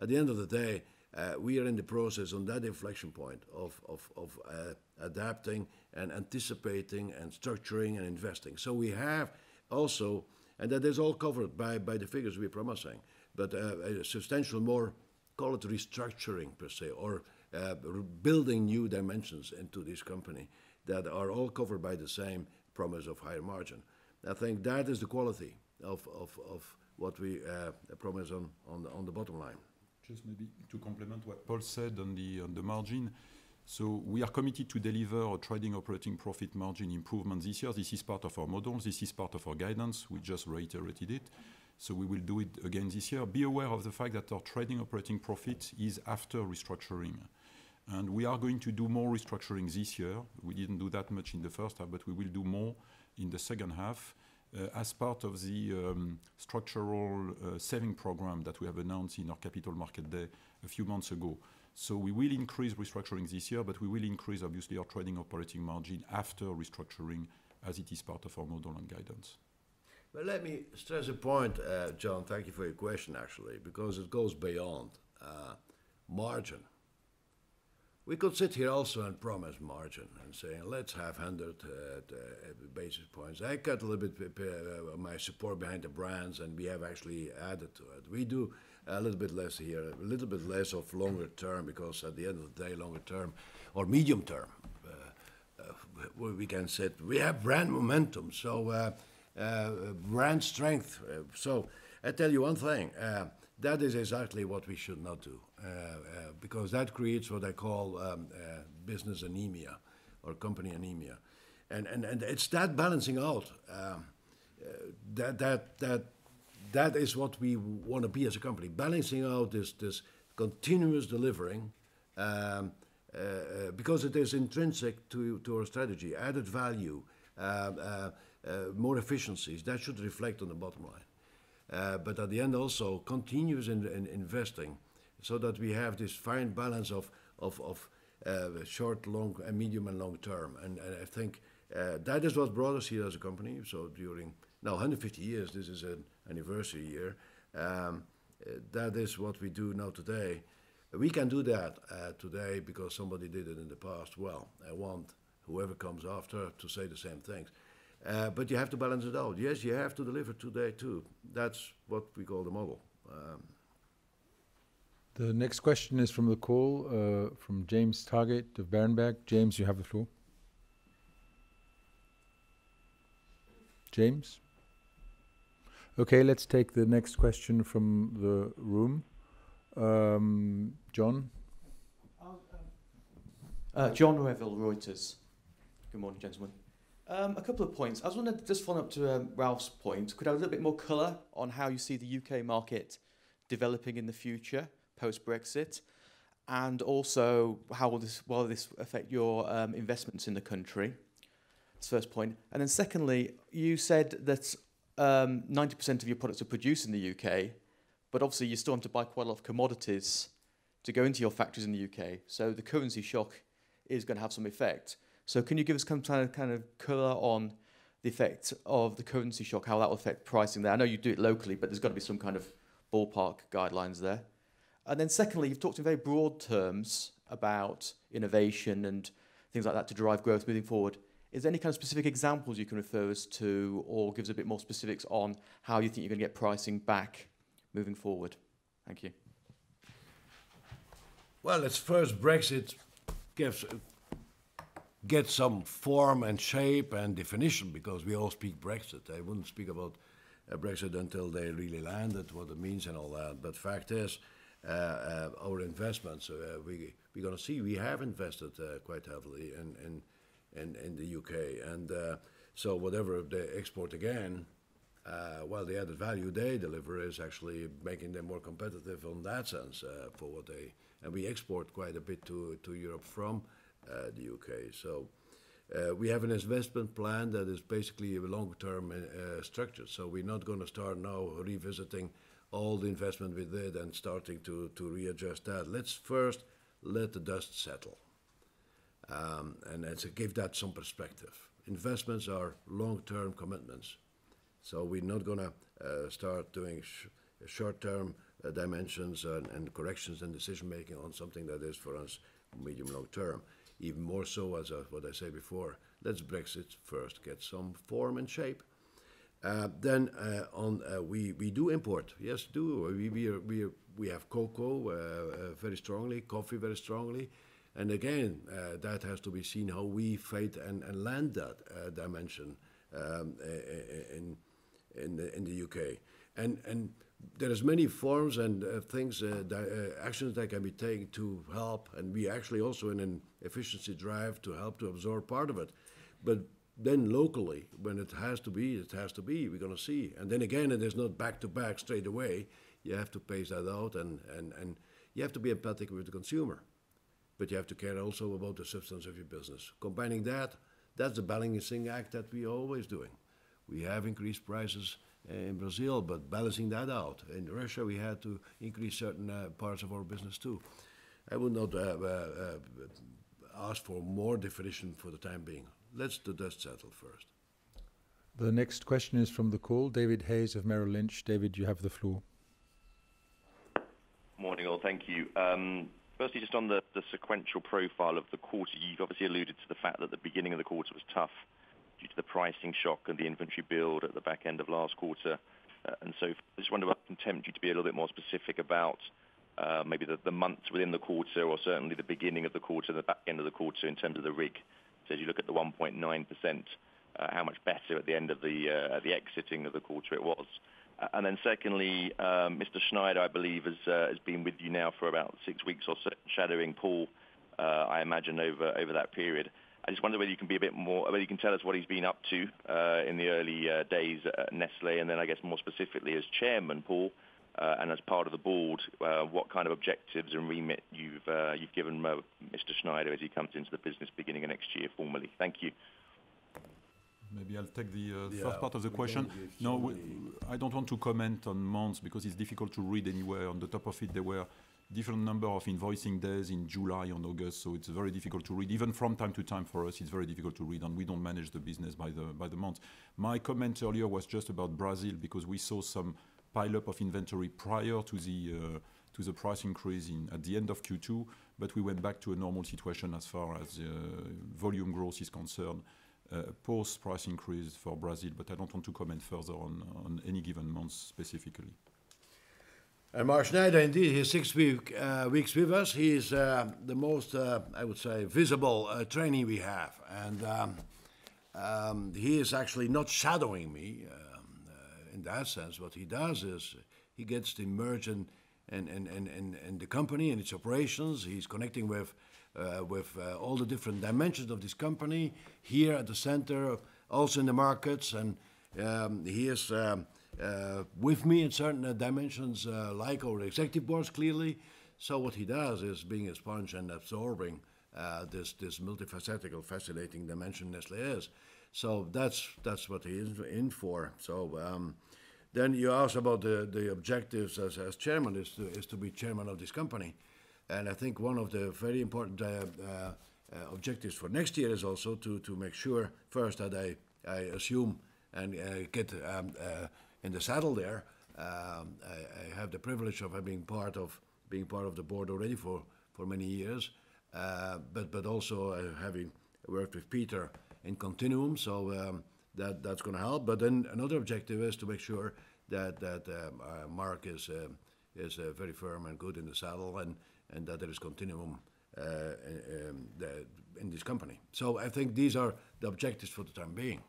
At the end of the day, uh, we are in the process on that inflection point of, of, of uh, adapting and anticipating and structuring and investing. So we have also, and that is all covered by, by the figures we're promising, but uh, a substantial more, call it restructuring per se, or uh, building new dimensions into this company that are all covered by the same promise of higher margin. I think that is the quality of, of, of what we uh, promise on, on, the, on the bottom line. Just maybe to complement what Paul said on the, on the margin. So we are committed to deliver a trading operating profit margin improvement this year. This is part of our models. This is part of our guidance. We just reiterated it. So we will do it again this year. Be aware of the fact that our trading operating profit is after restructuring. And we are going to do more restructuring this year. We didn't do that much in the first half, but we will do more in the second half. Uh, as part of the um, structural uh, saving program that we have announced in our Capital Market Day a few months ago. So we will increase restructuring this year, but we will increase, obviously, our trading operating margin after restructuring, as it is part of our model and guidance. But let me stress a point, uh, John. Thank you for your question, actually, because it goes beyond margin. We could sit here also and promise margin and say, let's have 100 uh, uh, basis points. I cut a little bit uh, uh, my support behind the brands, and we have actually added to it. We do a little bit less here, a little bit less of longer term, because at the end of the day, longer term or medium term, uh, uh, we can sit. We have brand momentum, so brand strength. So I tell you one thing, that is exactly what we should not do. Uh, uh, because that creates what I call um, uh, business anemia or company anemia. And, and, and it's that balancing out um, that, that, that, that is what we want to be as a company, balancing out this, this continuous delivering um, uh, uh, because it is intrinsic to, to our strategy, added value, uh, more efficiencies. That should reflect on the bottom line. But at the end, also continuous in, in investing so that we have this fine balance of, of, of uh, short, long, and medium and long term. And, and I think uh, that is what brought us here as a company. So during now 150 years, this is an anniversary year. Um, uh, that is what we do now today. We can do that uh, today because somebody did it in the past. Well, I want whoever comes after to say the same things. Uh, but you have to balance it out. Yes, you have to deliver today too. That's what we call the model. Um, the next question is from the call, uh, from James Targett of Berenberg. James, you have the floor. James? Okay, let's take the next question from the room. Um, John? Uh, John Revill, Reuters. Good morning, gentlemen. Um, a couple of points. I was wondering, just following up to um, Ralph's point, could I have a little bit more colour on how you see the UK market developing in the future? post Brexit? And also, how will this, will this affect your um, investments in the country? That's the first point. And then, secondly, you said that um, 90% of your products are produced in the UK, but obviously, you still have to buy quite a lot of commodities to go into your factories in the UK. So, the currency shock is going to have some effect. So, can you give us some kind of, kind of colour on the effect of the currency shock, how that will affect pricing there? I know you do it locally, but there's got to be some kind of ballpark guidelines there. And then secondly, you've talked in very broad terms about innovation and things like that to drive growth moving forward. Is there any kind of specific examples you can refer us to or give us a bit more specifics on how you think you're going to get pricing back moving forward? Thank you. Well, let's first Brexit gives, get some form and shape and definition because we all speak Brexit. I wouldn't speak about Brexit until they really landed, what it means and all that. But fact is, uh, uh, our investments. Uh, we're going to see we have invested quite heavily in in in the U.K. And so whatever they export again, well, the added value they deliver is actually making them more competitive in that sense for what they... And we export quite a bit to Europe from Uh, the U.K. So, uh, we have an investment plan that is basically a long-term uh, structure, so we're not gonna start now revisiting all the investment we did and starting to to readjust that. Let's first let the dust settle, um, and then to give that some perspective. Investments are long-term commitments, so we're not gonna start doing short-term dimensions and corrections and decision-making on something that is, for us, medium, long term. Even more so as what I said before, let's Brexit first get some form and shape. Uh, then, uh, on uh, we we do import. Yes, do we We we we have cocoa very strongly, coffee very strongly, and again, that has to be seen how we fight and and land that dimension um, in in the U.K. and And there is many forms and uh, things, uh, uh, actions that can be taken to help, and we actually also in an efficiency drive to help to absorb part of it. But then locally, when it has to be, it has to be. We're gonna see. And then again, it is not back to back straight away. You have to pace that out, and and and you have to be empathic with the consumer, but you have to care also about the substance of your business. Combining that, that's the balancing act that we are always doing. We have increased prices Eh, in Brazil, but balancing that out. In Russia, we had to increase certain eh, parts of our business, too. I would not eh, ask for more definition for the time being. Let's the dust settle first. The next question is from the call, David Hayes of Merrill Lynch. David, you have the floor. Morning, all. Thank you. Um, firstly, just on the sequential profile of the quarter, you've obviously alluded to the fact that the beginning of the quarter was tough due to the pricing shock and the inventory build at the back end of last quarter. Uh, and so I just wonder if I can tempt you to be a little bit more specific about uh, maybe the months within the quarter, or certainly the beginning of the quarter, the back end of the quarter, in terms of the RIG. So as you look at the 1.9%, uh, how much better at the end of the the exiting of the quarter it was? And then secondly, um, Mr. Schneider, I believe, has has been with you now for about six weeks or so, shadowing Paul, I imagine over over that period. I just wonder whether you can be a bit more... Whether you can tell us what he's been up to uh, in the early uh, days at Nestlé, and then I guess more specifically as chairman, Paul, uh, and as part of the board, what kind of objectives and remit you've you've given Mr. Schneider as he comes into the business beginning of next year, formally? Thank you. Maybe I'll take the Yeah First part of the question. No, I don't want to comment on months because it's difficult to read anywhere. On the top of it, there were different number of invoicing days in July and August, so it's very difficult to read. Even from time to time, for us, it's very difficult to read, and we don't manage the business by the by the month. My comment earlier was just about Brazil, because we saw some pile-up of inventory prior to the uh, to the price increase at the end of Q2, but we went back to a normal situation as far as volume growth is concerned, post-price increase for Brazil, but I don't want to comment further on, on any given month specifically. Mark Schneider, indeed, he's six uh, weeks with us. He is uh, the most, uh, I would say, visible trainee we have. And um, um, he is actually not shadowing me um, in that sense. What he does is he gets to immerse in the company and its operations. He's connecting with with all the different dimensions of this company here at the center, also in the markets. And he is Uh, with me in certain uh, dimensions, uh, like our executive boards, clearly. So what he does is being a sponge and absorbing this this multifaceted, fascinating dimension Nestlé is. So that's that's what he is in for. So um, then you ask about the the objectives as chairman is to is to be chairman of this company. And I think one of the very important objectives for next year is also to to make sure first that I assume and get um, in the saddle there. Um, I have the privilege of having part of being part of the board already for for many years. Uh, but but also uh, having worked with Peter in continuum, so um, that that's gonna help. But then another objective is to make sure that um, uh, Mark is is very firm and good in the saddle, and and that there is continuum in this company. So I think these are the objectives for the time being.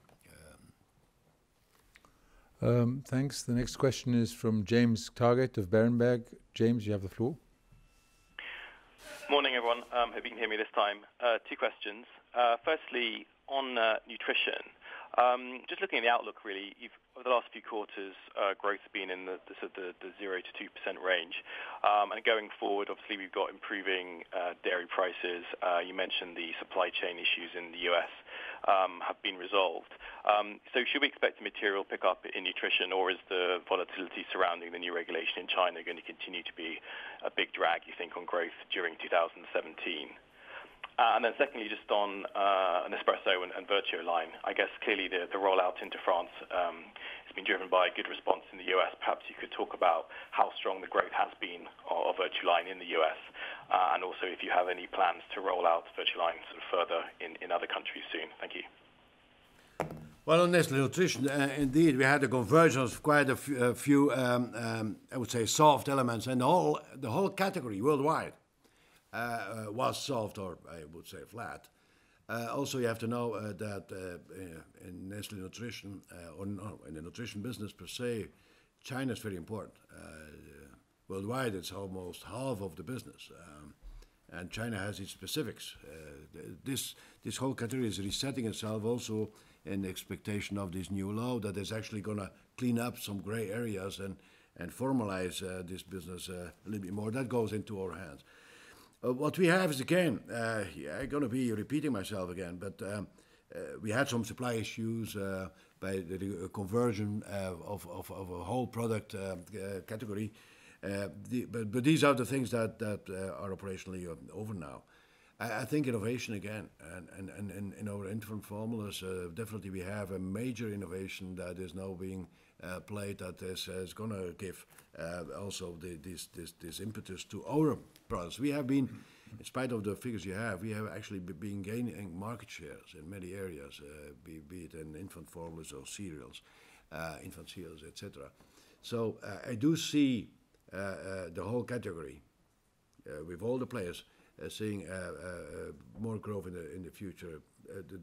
Um, thanks. The next question is from James Targett of Berenberg. James, you have the floor. Morning, everyone. Um, hope you can hear me this time. Uh, two questions. Uh, firstly, on uh, nutrition, Um, just looking at the outlook, really, over the last few quarters, uh, growth has been in the 0%-2% range. Um and going forward, obviously, we've got improving uh, dairy prices. Uh, you mentioned the supply chain issues in the U.S. Um, have been resolved. Um so should we expect a material pickup in nutrition, or is the volatility surrounding the new regulation in China going to continue to be a big drag, you think, on growth during 2017? Uh, and then secondly, just on uh, Nespresso and VertuoLine, I guess clearly the rollout into France um, has been driven by a good response in the U.S. Perhaps you could talk about how strong the growth has been of VertuoLine in the U.S., uh, and also if you have any plans to roll out VertuoLine further in other countries soon. Thank you. Well, on Nestlé Nutrition, indeed, we had a convergence of quite a few, um, um, I would say, soft elements, and the whole category worldwide Uh, uh, was soft, or I would say flat. Uh, also, you have to know that in Nestlé Nutrition, or in the nutrition business per se, China is very important. Worldwide, it's almost half of the business, um, and China has its specifics. This this whole category is resetting itself also in expectation of this new law that is actually going to clean up some gray areas and formalize this business a little bit more. That goes into our hands. Uh, what we have is, again, uh, I'm going to be repeating myself again, but um, uh, we had some supply issues by the conversion of of a whole product category. But these are the things that that are operationally um, over now. I think innovation again, and and and in our infant formulas, definitely we have a major innovation that is now being played that is going to give also this impetus to our products. We have been, in spite of the figures you have, we have actually been gaining market shares in many areas, uh, be it in infant formulas or cereals, uh, infant cereals, et cetera. Uh, I do see the whole category with all the players seeing more growth in the future.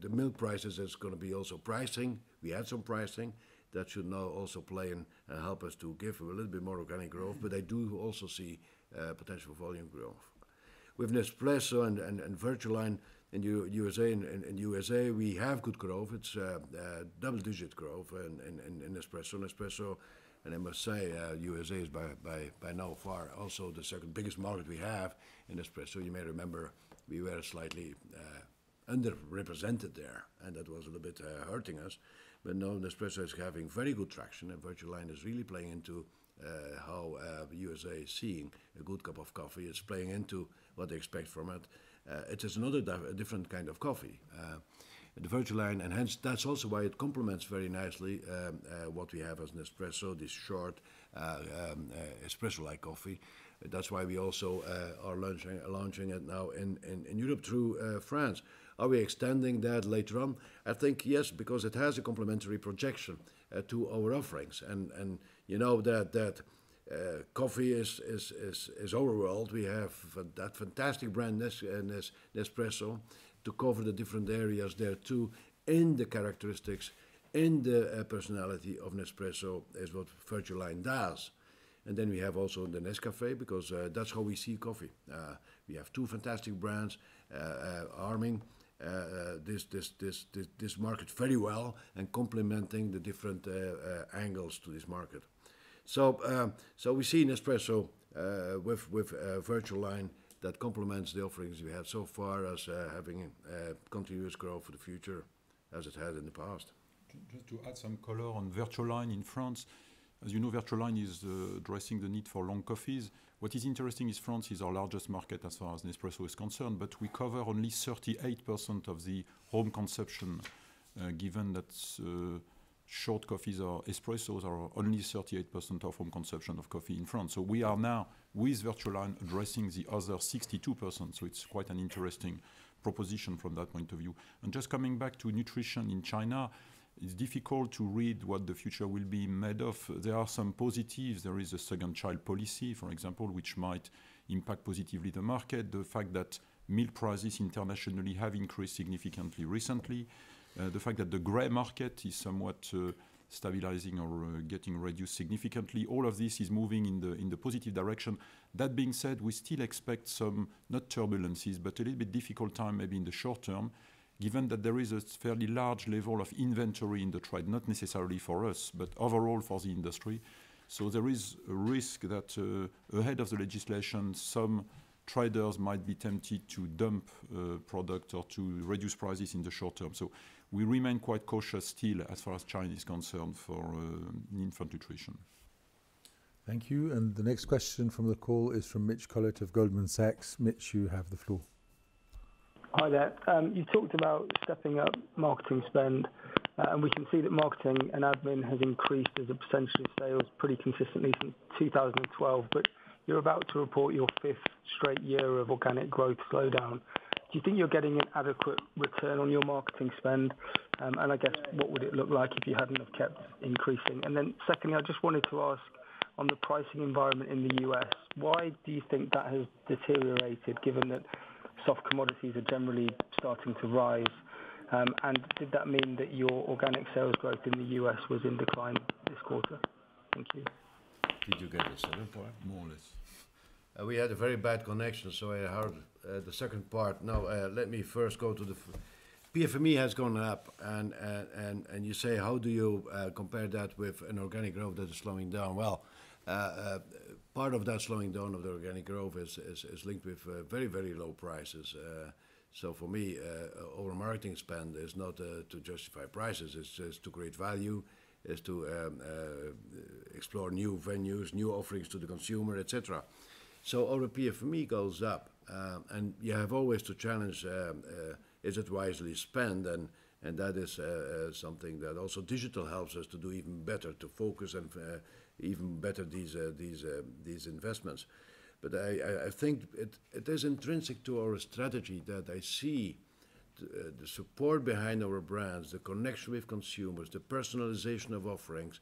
The milk prices is going to be also pricing. We had some pricing that should now also play and help us to give a little bit more organic growth. But I do also see Uh, potential volume growth. With Nespresso and VertuoLine in USA, in USA, we have good growth. It's uh, uh, double-digit growth in Nespresso. Nespresso, and I must say, USA is by by by now far also the second biggest market we have in Nespresso. You may remember we were slightly underrepresented there, and that was a little bit hurting us. But now Nespresso is having very good traction, and VertuoLine is really playing into Uh, how uh, USA is seeing a good cup of coffee. It's playing into what they expect from it. Uh, it is another different kind of coffee, the VertuoLine, and hence that's also why it complements very nicely um, what we have as an espresso, this short um, espresso-like coffee. That's why we also are launching it now in Europe through France. Are we extending that later on? I think yes, because it has a complementary projection Uh, to our offerings. And, and you know that that uh, coffee is is is our world. We have that fantastic brand, uh, Nespresso, to cover the different areas there too, in the characteristics, in the personality of Nespresso is what VertuoLine does. And then we have also the Nescafé, because that's how we see coffee. We have two fantastic brands arming Uh, uh, this this, this, this, market very well and complementing the different uh, angles to this market. So, um, so we see Nespresso with with VertuoLine that complements the offerings we have so far as having continuous growth for the future as it had in the past. Just to add some color on VertuoLine in France. As you know, VertuoLine is addressing the need for long coffees. What is interesting is France is our largest market as far as Nespresso is concerned, but we cover only 38% of the home consumption, uh, given that uh, short coffees or espressos are only 38% of home consumption of coffee in France. So we are now, with VertuoLine, addressing the other 62%. So it's quite an interesting proposition from that point of view. And just coming back to nutrition in China, it's difficult to read what the future will be made of. There are some positives. There is a second child policy, for example, which might impact positively the market. The fact that milk prices internationally have increased significantly recently. Uh, the fact that the gray market is somewhat uh, stabilizing or uh, getting reduced significantly. All of this is moving in the positive direction. That being said, we still expect some, not turbulences, but a little bit difficult time maybe in the short term given that there is a fairly large level of inventory in the trade, not necessarily for us, but overall for the industry. So there is a risk that uh, ahead of the legislation, some traders might be tempted to dump uh, product or to reduce prices in the short term. So we remain quite cautious still as far as China is concerned for uh, infant nutrition. Thank you. And the next question from the call is from Mitch Collett of Goldman Sachs. Mitch, you have the floor. Hi there. Um, you talked about stepping up marketing spend, uh, and we can see that marketing and admin has increased as a percentage of sales pretty consistently since 2012, but you're about to report your fifth straight year of organic growth slowdown. Do you think you're getting an adequate return on your marketing spend? Um, and I guess, what would it look like if you hadn't have kept increasing? And then secondly, I just wanted to ask on the pricing environment in the U.S., why do you think that has deteriorated, given that soft commodities are generally starting to rise? Um, and did that mean that your organic sales growth in the U.S. was in decline this quarter? Thank you. Did you get the second part? More or less. Uh, we had a very bad connection, so I heard uh, the second part. Now, uh, let me first go to the PFME has gone up, and and and you say, how do you compare that with an organic growth that is slowing down? Well, part of that slowing down of the organic growth is is linked with very, very low prices. So for me, our marketing spend is not to justify prices, it's just to create value, is to um, explore new venues, new offerings to the consumer, et cetera. So our PFME goes up, um, and you have always to challenge: um, uh, is it wisely spent? And and that is uh, uh, something that also digital helps us to do even better, to focus and uh, even better these uh, these uh, these investments. But I, I think it, it is intrinsic to our strategy that I see the, the support behind our brands, the connection with consumers, the personalization of offerings,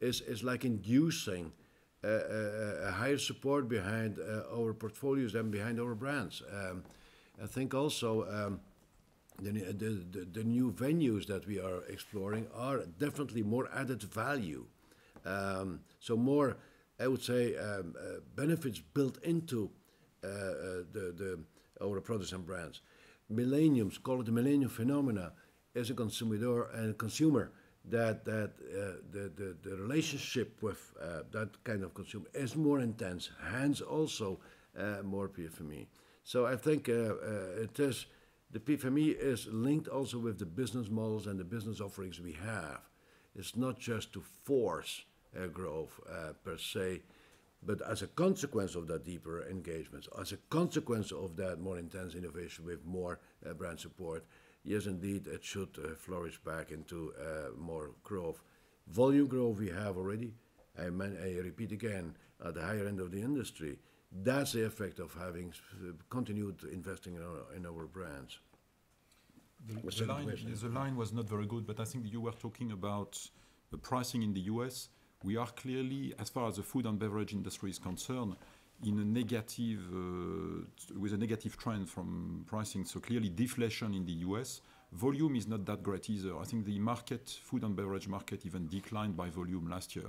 is is like inducing a higher support behind uh, our portfolios and behind our brands. Um, I think also um, the new venues that we are exploring are definitely more added value. Um, so more, I would say, uh, benefits built into uh, our products and brands. Millenniums, call it the millennium phenomena, as a consumer and consumer that that uh, the, the, the relationship with uh, that kind of consumer is more intense, hence also uh, more PFME. So I think uh, uh, it is the PFME is linked also with the business models and the business offerings we have. It's not just to force growth uh, per se, but as a consequence of that deeper engagement, as a consequence of that more intense innovation with more brand support, yes, indeed, it should uh, flourish back into uh, more growth. Volume growth we have already. I, I repeat again, at the higher end of the industry. That's the effect of having continued investing in our, in our brands. The, the, line, the, line, was not very good, but I think you were talking about the pricing in the US. We are clearly, as far as the food and beverage industry is concerned, in a negative, uh, with a negative trend from pricing. So clearly deflation in the U.S. Volume is not that great either. I think the market, food and beverage market, even declined by volume last year,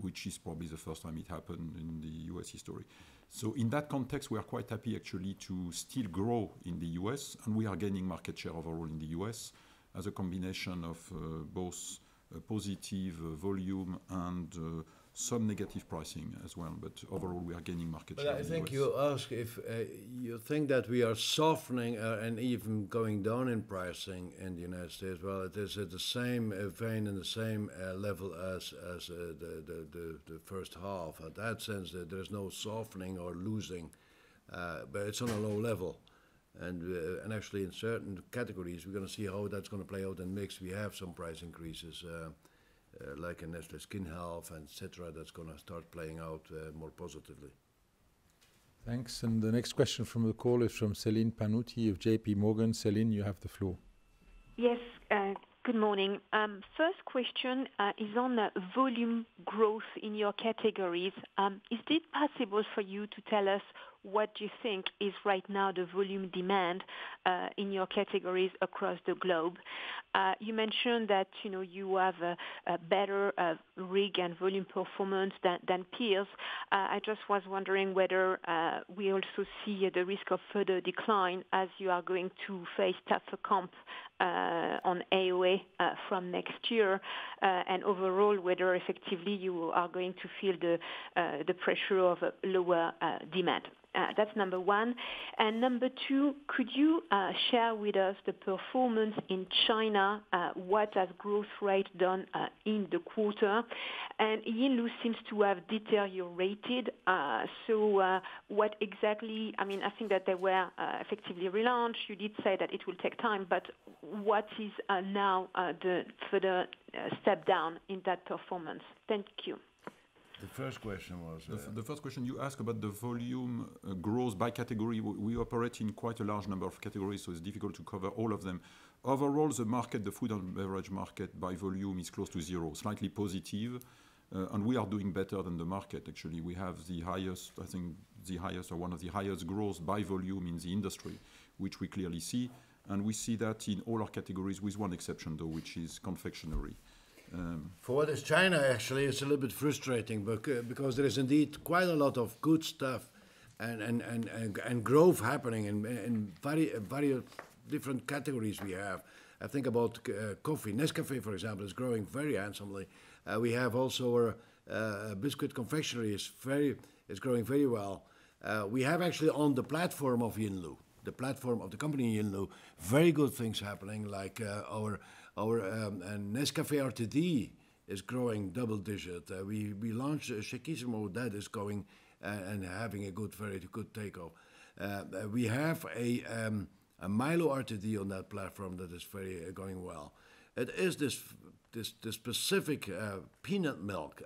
which is probably the first time it happened in the U.S. history. So in that context, we are quite happy actually to still grow in the U.S., and we are gaining market share overall in the U.S. as a combination of uh, both positive uh, volume and some negative pricing as well, but overall, we are gaining market share. But I think you ask if uh, you think that we are softening uh, and even going down in pricing in the United States. Well, it is at the same uh, vein and the same uh, level as as uh, the, the, the the first half. In that sense, that there's no softening or losing, uh, but it's on a low level. And, and actually, in certain categories, we're going to see how that's going to play out and mix. We have some price increases uh, like in Nestlé Skin Health etc., that's going to start playing out uh, more positively. Thanks. And the next question from the call is from Celine Pannuti of JP Morgan. Celine, you have the floor. Yes. Uh, good morning. Um, first question is on volume growth in your categories. Um, is it possible for you to tell us what do you think is right now the volume demand uh, in your categories across the globe? Uh, you mentioned that, you know, you have a better uh, RIG and volume performance than peers. I just was wondering whether we also see the risk of further decline as you are going to face tougher comp on AOA from next year, and overall, whether effectively you are going to feel the pressure of lower demand. Uh, that's number one. And number two, could you uh, share with us the performance in China? Uh, what has growth rate done in the quarter? And Yinlu seems to have deteriorated. So what exactly... I mean, I think that they were effectively relaunched. You did say that it will take time, but what is now the further step down in that performance? Thank you. The first question was. The uh, first question you asked about the volume uh, growth by category. We operate in quite a large number of categories, so it's difficult to cover all of them. Overall, the market, the food and beverage market by volume is close to zero, slightly positive, uh, and we are doing better than the market. Actually, we have the highest, I think, the highest or one of the highest growth by volume in the industry, which we clearly see, and we see that in all our categories, with one exception, though, which is confectionery. Um, for what is China, actually, it's a little bit frustrating uh, because there is indeed quite a lot of good stuff and and and and growth happening in in various uh, different categories we have. I think about uh, coffee. Nescafé, for example, is growing very handsomely. We have also our biscuit confectionery is growing very well. We have actually on the platform of Yinlu, the platform of the company Yinlu, very good things happening, like our Um, Nescafé RTD is growing double digit. Uh, we we launched Shakissimo, that is going uh, and having a good, very good take-off. Uh, we have a um, a Milo RTD on that platform that is very going well. It is this this the specific peanut milk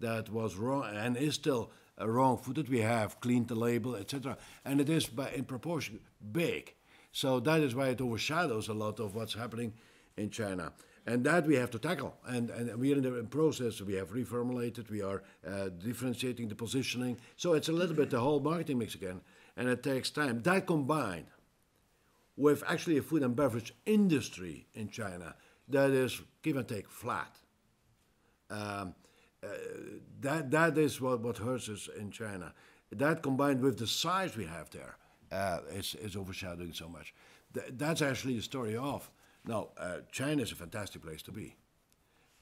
that was wrong and is still wrong food that we have cleaned the label, etc. and it is by in proportion big. So that is why it overshadows a lot of what's happening in China. And that we have to tackle, and we are in the process. We have reformulated, we are uh, differentiating the positioning. So it's a little bit the whole marketing mix again, and it takes time. That combined with actually a food and beverage industry in China, that is give and take flat. Um, uh, that That is what what hurts us in China. That combined with the size we have there, uh, is overshadowing so much. That's actually the story of. Uh, China is a fantastic place to be.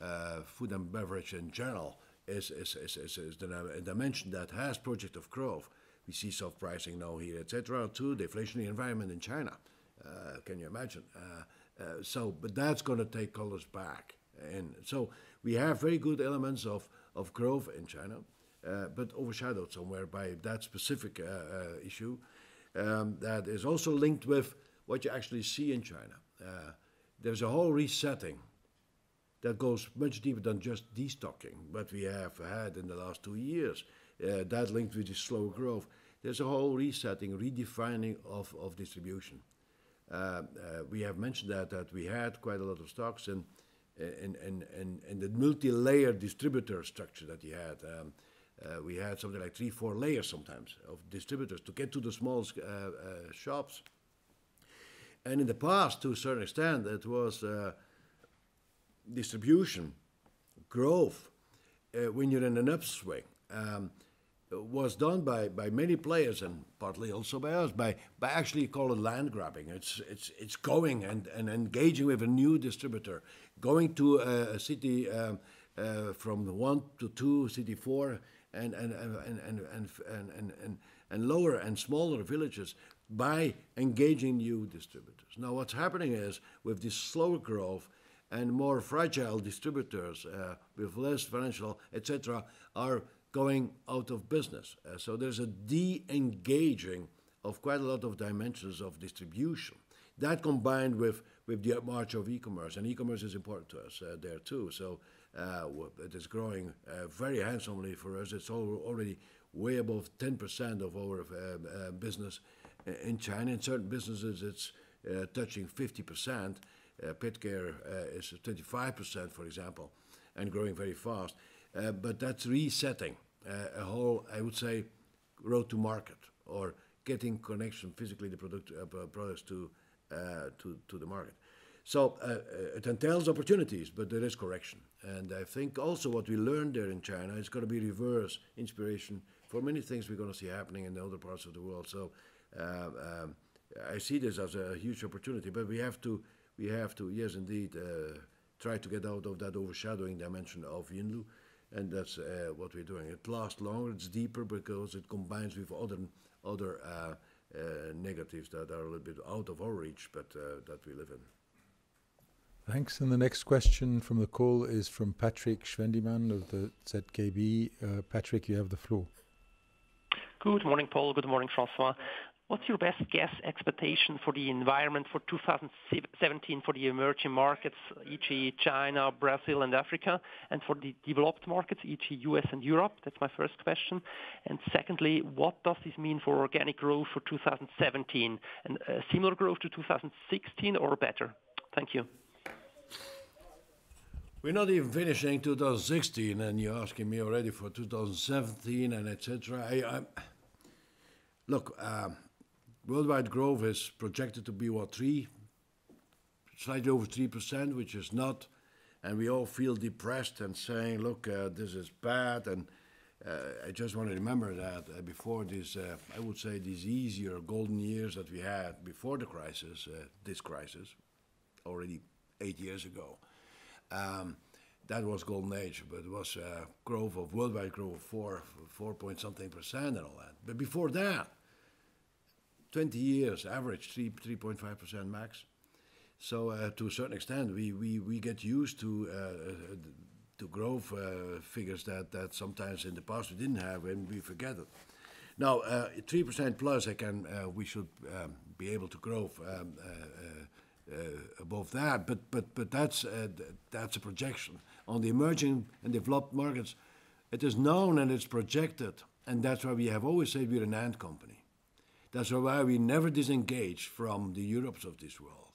Uh, food and beverage in general is the dimension that has project of growth. We see soft pricing now here, etc. cetera, too, deflationary environment in China. Uh, can you imagine? So, but that's gonna take colors back. And so we have very good elements of growth in China, but overshadowed somewhere by that specific issue um, that is also linked with what you actually see in China. There's a whole resetting that goes much deeper than just destocking, what we have had in the last two years, uh, that linked with the slow growth. There's a whole resetting, redefining of of distribution. Uh, uh, we have mentioned that that we had quite a lot of stocks and in the multi-layer distributor structure that you had. Um, we had something like three, four layers sometimes of distributors to get to the smallest shops. And in the past, to a certain extent, it was uh, distribution growth uh, when you're in an upswing um, was done by by many players and partly also by us, by by actually call it land grabbing. It's it's, it's going and and engaging with a new distributor, going to a city um, uh, from one to two, city four, and and and and and and and lower and smaller villages by engaging new distributors. Now, what's happening is, with this slower growth and more fragile distributors, uh, with less financial, etc., are going out of business. Uh, so there's a de-engaging of quite a lot of dimensions of distribution. That combined with the march of e-commerce, and e-commerce is important to us uh, there, too. So it is growing very handsomely for us. It's already way above 10% of our business in China. In certain businesses, it's touching 50%. Pet care is 25%, for example, and growing very fast. But that's resetting a whole, I would say, road to market or getting connection physically the product, uh, products to, uh, to, to the market. So uh, uh, it entails opportunities, but there is correction. And I think also what we learned there in China is going to be reverse inspiration for many things we're going to see happening in the other parts of the world. So uh, um, I see this as a huge opportunity, but we have to, we have to, yes, indeed, uh, try to get out of that overshadowing dimension of Yinlu, and that's uh, what we're doing. It lasts longer, it's deeper because it combines with other other uh, uh, negatives that are a little bit out of our reach, but uh, that we live in. Thanks. And the next question from the call is from Patrick Schwendimann of the ZKB. Uh, Patrick, you have the floor. Good morning, Paul. Good morning, Francois. What's your best guess expectation for the environment for 2017 for the emerging markets, e.g., China, Brazil, and Africa, and for the developed markets, e.g., U.S. and Europe? That's my first question. And secondly, what does this mean for organic growth for 2017? And uh, similar growth to 2016 or better? Thank you. We're not even finishing 2016, and you're asking me already for 2017 and et cetera. Look, um, Worldwide growth is projected to be, what, 3, slightly over 3%, which is not, and we all feel depressed and saying, "Look, uh, this is bad." And uh, I just want to remember that uh, before this, I would say these easier golden years that we had before the crisis, this crisis, already eight years ago, um, that was golden age, but it was growth of worldwide growth of 4, 4 point something percent and all that. But before that, 20 years average, 3, 3.5% max. So uh, to a certain extent, we, we, we get used to uh, to growth uh, figures that, that sometimes in the past we didn't have and we forget it. Now, 3% plus, I can, we should um, be able to grow um, above that, but, but, but that's, that's a projection. On the emerging and developed markets, it is known and it's projected, and that's why we have always said we're an ant company. That's why we never disengage from the Europes of this world.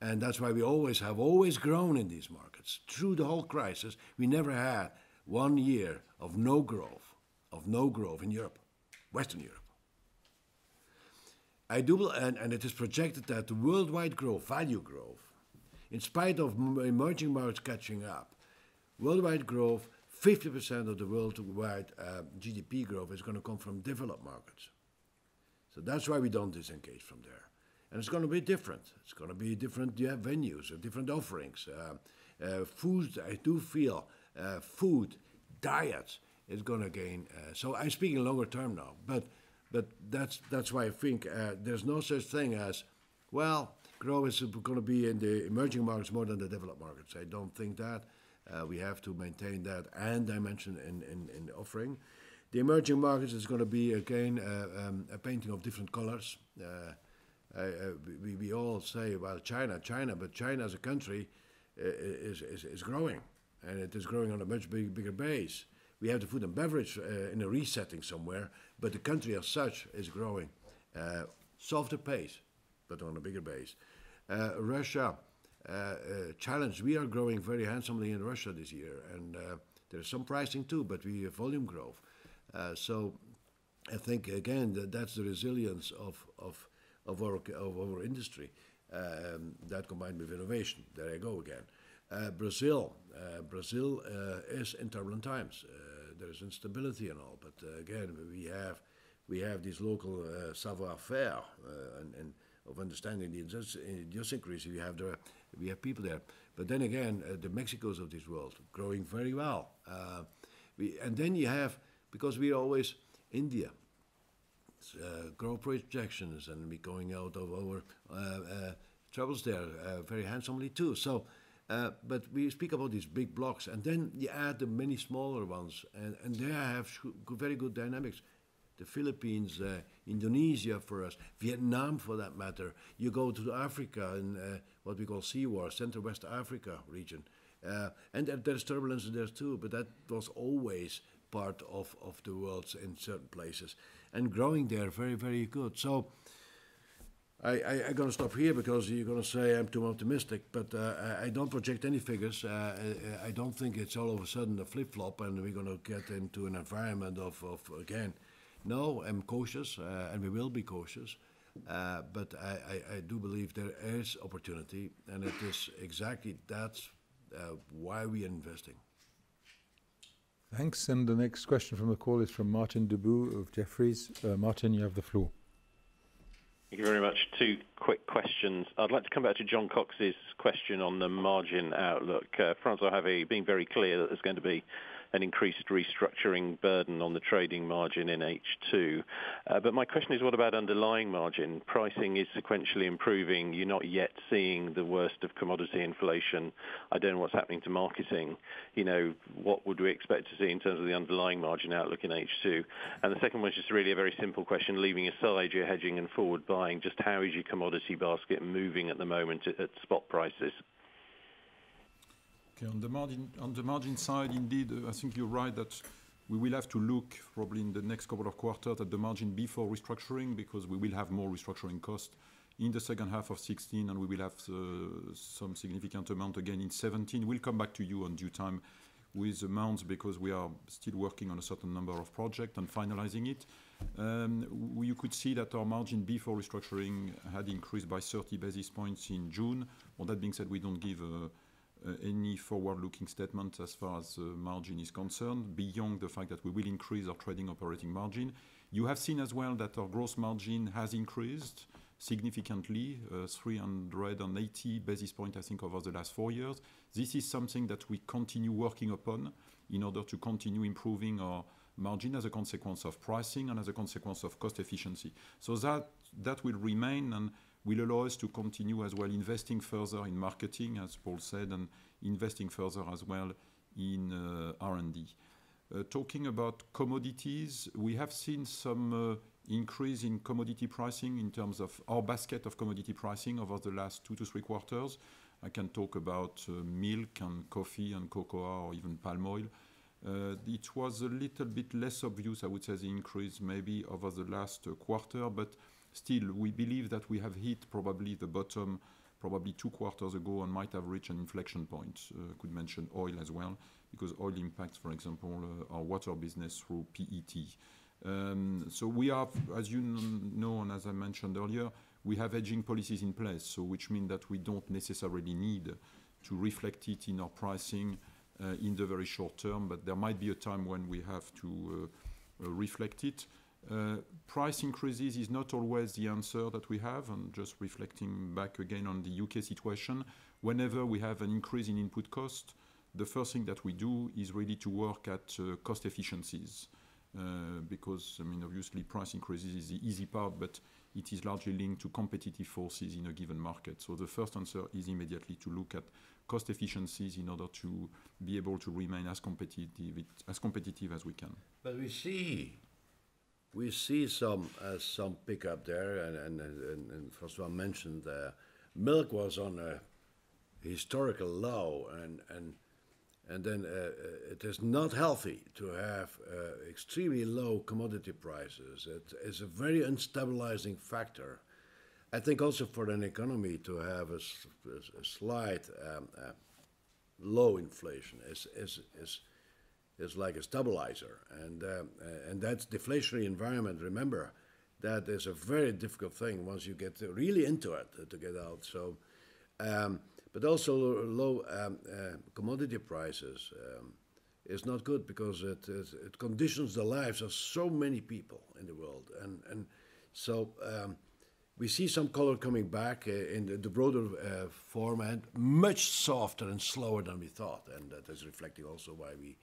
And that's why we always have always grown in these markets. Through the whole crisis, we never had one year of no growth, of no growth in Europe, Western Europe. I do, and, and it is projected that the worldwide growth, value growth, in spite of emerging markets catching up, worldwide growth, 50% of the worldwide uh, GDP growth is going to come from developed markets. So that's why we don't disengage from there. And it's going to be different. It's going to be different yeah, venues, different offerings. Uh, uh, food, I do feel, uh, food, diet is going to gain. Uh, so I'm speaking longer term now, but but that's that's why I think uh, there's no such thing as, well, growth is going to be in the emerging markets more than the developed markets. I don't think that. Uh, we have to maintain that and dimension in, in, in offering. The emerging markets is going to be again uh, um, a painting of different colors. Uh, uh, we, we all say, well, China, China, but China as a country is, is, is growing, and it is growing on a much big, bigger base. We have the food and beverage in a resetting somewhere, but the country as such is growing. softer pace, but on a bigger base. Russia, uh, challenge. We are growing very handsomely in Russia this year, and uh, there's some pricing too, but we have volume growth. Uh, so I think again that that's the resilience of of of our of our industry. Um, that combined with innovation. There I go again. Uh, Brazil, uh, Brazil uh, is in turbulent times. Uh, there is instability and all, but uh, again we have we have this local savoir-faire and, and, of understanding the idiosyncrasy. We have there, we have people there. But then again, the Mexicos of this world growing very well. we, and then you have because we're always India. Uh, growth projections and we're going out of our uh, uh, troubles there uh, very handsomely too. So, uh, but we speak about these big blocks, and then you add the many smaller ones, and, and they have very good dynamics. The Philippines, uh, Indonesia for us, Vietnam for that matter. You go to Africa and what we call CWAR, Central West Africa region. and there's turbulence there too, but that was always part of, of the world in certain places and growing there very, very good. So I, I, am going to stop here because you're going to say I'm too optimistic, but uh, I don't project any figures. Uh, I, I, don't think it's all of a sudden a flip flop and we're going to get into an environment of, of again, no, I'm cautious, and we will be cautious. But I do believe there is opportunity, and it is exactly that's why we are investing. Thanks. And the next question from the call is from Martin Deboo of Jefferies. Uh, Martin, you have the floor. Thank you very much. Two quick questions. I'd like to come back to John Cox's question on the margin outlook. Uh, François-Xavier being very clear that there's going to be an increased restructuring burden on the trading margin in H2. Uh, but my question is, what about underlying margin? Pricing is sequentially improving. You're not yet seeing the worst of commodity inflation. I don't know what's happening to marketing. You know, what would we expect to see in terms of the underlying margin outlook in H2? And the second one is just really a very simple question, leaving aside your hedging and forward buying, just how is your commodity basket moving at the moment at spot prices? Okay. On the margin side, indeed, uh, I think you're right that we will have to look probably in the next couple of quarters at the margin before restructuring because we will have more restructuring costs in the second half of 16, and we will have uh, some significant amount again in 17. We'll come back to you on due time with amounts because we are still working on a certain number of projects and finalizing it. Um, you could see that our margin before restructuring had increased by 30 basis points in June. Well, that being said, we don't give Uh, any forward-looking statement as far as uh, margin is concerned beyond the fact that we will increase our trading operating margin. You have seen as well that our gross margin has increased significantly, uh, 380 basis points, I think, over the last four years. This is something that we continue working upon in order to continue improving our margin as a consequence of pricing and as a consequence of cost efficiency. So that will remain and will allow us to continue as well investing further in marketing, as Paul said, and investing further as well in uh, R&D. Uh, talking about commodities, we have seen some uh, increase in commodity pricing in terms of our basket of commodity pricing over the last two to three quarters. I can talk about milk and coffee and cocoa or even palm oil. It was a little bit less obvious, I would say, the increase maybe over the last quarter, but still, we believe that we have hit probably the bottom probably two quarters ago and might have reached an inflection point. I could mention oil as well because oil impacts, for example, uh, our water business through PET. Um, so we have, as you know and as I mentioned earlier, we have hedging policies in place, so which means that we don't necessarily need to reflect it in our pricing uh, in the very short term, but there might be a time when we have to reflect it. Uh, price increases is not always the answer that we have. And just reflecting back again on the UK situation, whenever we have an increase in input cost, the first thing that we do is really to work at uh, cost efficiencies uh, because, I mean, obviously, price increases is the easy part, but it is largely linked to competitive forces in a given market. So the first answer is immediately to look at cost efficiencies in order to be able to remain as competitive as competitive as we can. But we see some uh, some pickup there, and François mentioned uh, milk was on a historical low, and and and then uh, uh, it is not healthy to have extremely low commodity prices. It's a very unstabilizing factor. I think also for an economy to have a slight um, low inflation is like a stabilizer. And uh, that's deflationary environment. Remember, that is a very difficult thing once you get really into it to get out. So, um, but also low um, uh, commodity prices um, is not good because it conditions the lives of so many people in the world. And and so we see some color coming back uh, in the broader format, much softer and slower than we thought. And that is reflecting also why we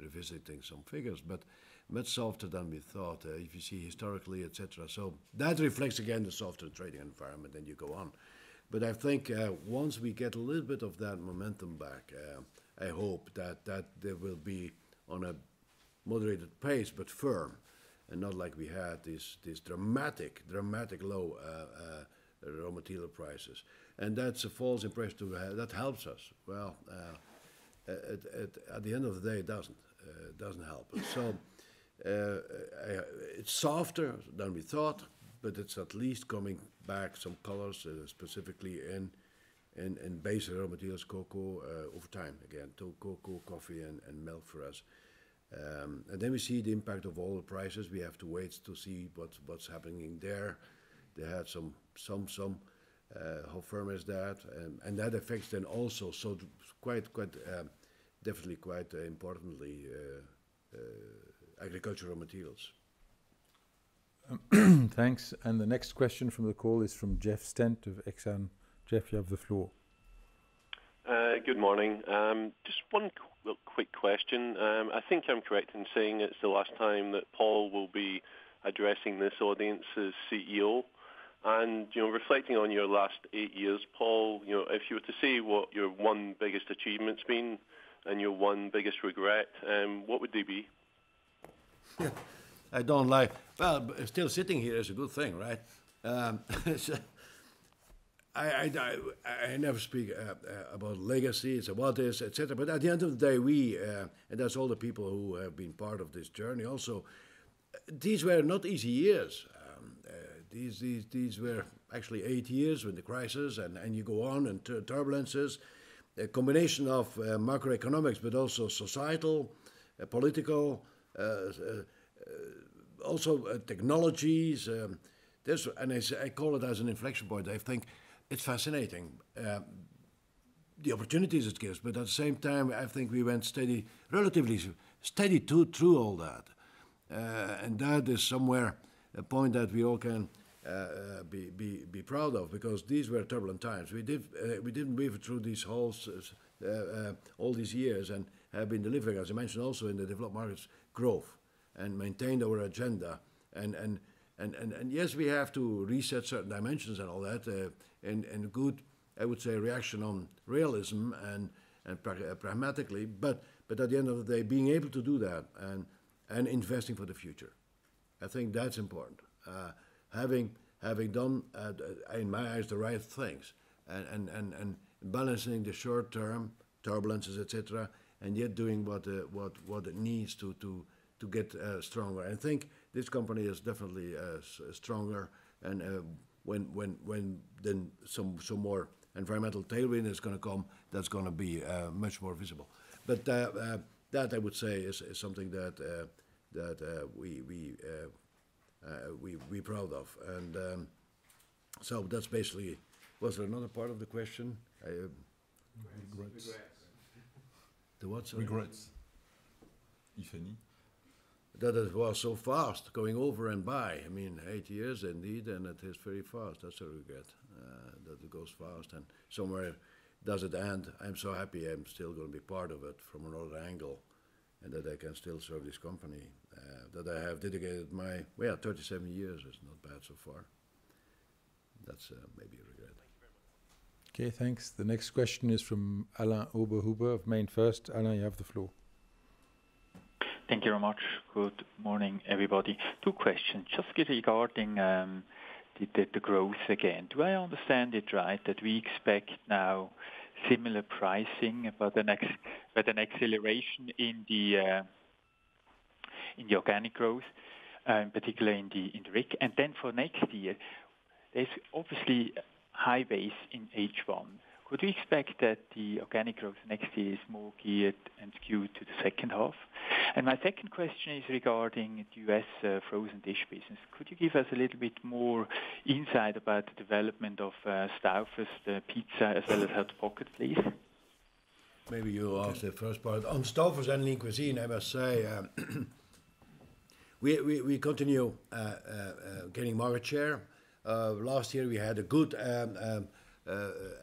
revisiting some figures, but much softer than we thought uh, if you see historically, etc. So that reflects again the softer trading environment, and you go on. But I think uh, once we get a little bit of that momentum back, uh, I hope that that there will be on a moderated pace but firm and not like we had this, this dramatic, dramatic low raw material prices. And that's a false impression to have. That helps us. Well, at the end of the day, it doesn't Uh, doesn't help. So uh, it's softer than we thought, but it's at least coming back some colors, uh, specifically in in, in base raw materials, cocoa uh, over time, again, to cocoa, coffee, and and milk for us. Um, and then we see the impact of all the prices. We have to wait to see what's happening there. They had some some some, Uh, how firm is that? Um, and that affects then also, so quite, quite, um, definitely quite uh, importantly, uh, agricultural materials. Um, *clears throat* thanks. And the next question from the call is from Jeff Stent of Exane. Jeff, you have the floor. Good morning. Um, just one quick question. I think I'm correct in saying it's the last time that Paul will be addressing this audience as CEO. And you know, reflecting on your last eight years, Paul, you know, if you were to say what your one biggest achievement's been and your one biggest regret, um, what would they be? Yeah, *laughs* I don't like, well, still sitting here is a good thing, right? Um, *laughs* I I I never speak uh, uh, about legacy, it's what is, etc. But at the end of the day, we, uh, and that's all the people who have been part of this journey also, these were not easy years. Um, These these, these were actually eight years with the crisis, and and you go on and turbulences, a combination of uh, macroeconomics, but also societal, uh, political, uh, also technologies. Um, this And I call it as an inflection point. I think it's fascinating, um, the opportunities it gives, but at the same time, I think we went steady, relatively steady through all that. And that is somewhere a point that we all can Uh, uh, be be, be proud of because these were turbulent times. We did uh, we didn't weave through these halls all these years and have been delivering, as I mentioned, also in the developed markets, growth and maintained our agenda. And and, and, and, and yes, we have to reset certain dimensions and all that, and good, I would say, reaction on realism and pragmatically, but but at the end of the day, being able to do that and, and investing for the future. I think that's important. Having having done, uh, in my eyes, the right things and and, and, and balancing the short-term turbulences, etc., and yet doing what uh, what what it needs to to to get uh, stronger. I think this company is definitely stronger, and when when, when then some some more environmental tailwind is going to come, that's going to be much more visible. But that, I would say, is something that Uh, we're proud of. And um, so that's basically, was there another part of the question? Uh, Regrets. The what? Regrets, if any. That it was so fast going over and by. I mean, eight years indeed, and it is very fast. That's a regret uh, that it goes fast. And somewhere does it end? I'm so happy I'm still going to be part of it from another angle and that I can still serve this company, Uh, that I have dedicated my, well, 37 years is not bad so far. That's uh, maybe a regret. Okay, thanks. The next question is from Alain Oberhuber of MainFirst. Alain, you have the floor. Thank you very much. Good morning, everybody. Two questions. Just regarding um, the growth again. Do I understand it right that we expect now similar pricing but an acceleration in the uh, organic growth, um, particularly in particular in the RIG? And then for next year, there's obviously high base in H1. Could we expect that the organic growth next year is more geared and skewed to the second half? And my second question is regarding the U.S. Uh, frozen dish business. Could you give us a little bit more insight about the development of uh, Stouffer's, the uh, pizza, as well as Hot Pockets, please? Maybe you ask the first part. On Stouffer's and Lean Cuisine, I must say, *clears throat* we continue uh, uh, uh, gaining market share. Last year, we had a good, um, um,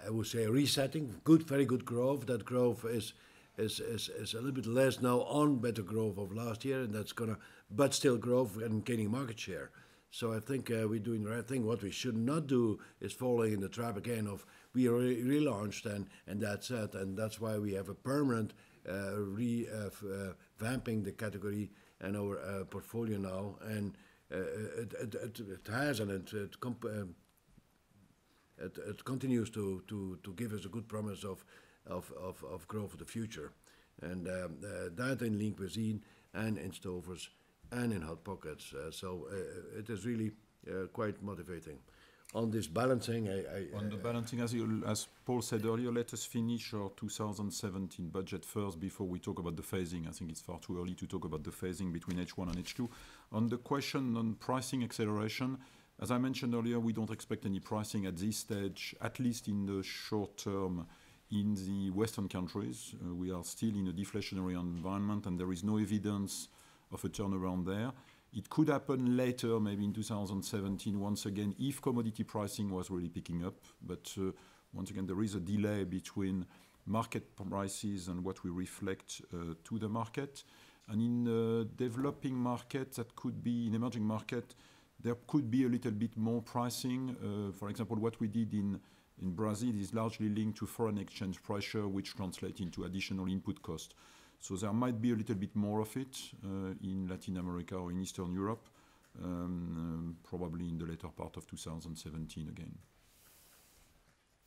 I would say, resetting, good, very good growth. That growth is a little bit less now on better growth of last year, and that's going to, but still growth and gaining market share. So I think we're doing the right thing. What we should not do is falling in the trap again of we relaunched and that's it. And that's why we have a permanent revamping the category and our eh, portfolio now. And it has, and it continues to to, to give us a good promise of of of growth for the future. And eh, eh, that in Lean Cuisine and in Stouffer's and in Hot Pockets. So it is really quite motivating. On this balancing. On the uh, balancing, as Paul said earlier, let us finish our 2017 budget first before we talk about the phasing. I think it's far too early to talk about the phasing between H1 and H2. On the question on pricing acceleration, as I mentioned earlier, we don't expect any pricing at this stage, at least in the short term in the Western countries. Uh, we are still in a deflationary environment, and there is no evidence of a turnaround there. It could happen later, maybe in 2017, once again, if commodity pricing was really picking up. But uh, once again, there is a delay between market prices and what we reflect uh, to the market. And in uh, developing markets, that could be in emerging market, there could be a little bit more pricing. For example, what we did in Brazil is largely linked to foreign exchange pressure, which translates into additional input cost. So there might be a little bit more of it uh, in Latin America or in Eastern Europe, um, uh, probably in the later part of 2017 again.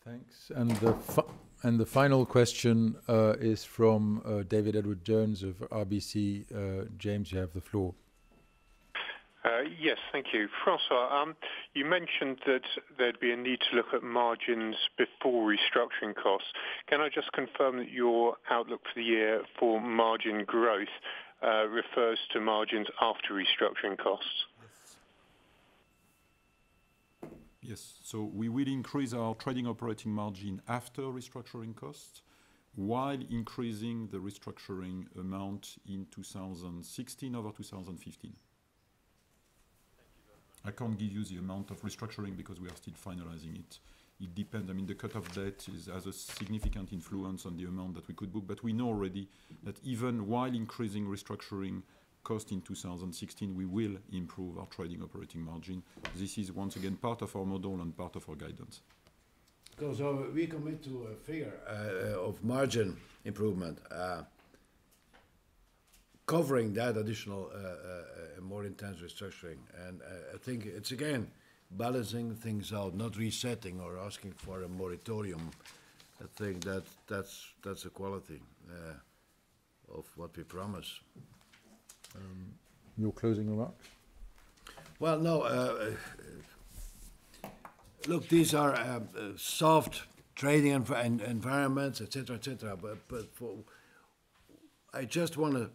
Thanks. And the, and the final question uh, is from David Edwardes Jones of RBC. James, you have the floor. Uh, yes. Thank you. François, um, you mentioned that there'd be a need to look at margins before restructuring costs. Can I just confirm that your outlook for the year for margin growth uh, refers to margins after restructuring costs? Yes. So we will increase our trading operating margin after restructuring costs while increasing the restructuring amount in 2016 over 2015. I can't give you the amount of restructuring because we are still finalizing it. It depends. I mean, the cut-off date has a significant influence on the amount that we could book. But we know already that even while increasing restructuring cost in 2016, we will improve our trading operating margin. This is, once again, part of our model and part of our guidance. Because we commit to a figure uh, of margin improvement, uh, covering that additional, uh, uh, uh, more intense restructuring. And I think it's, again, balancing things out, not resetting or asking for a moratorium. I think that that's that's a quality of what we promise. Um, your closing remarks? Well, no. Look, these are soft trading environments, et cetera. I just want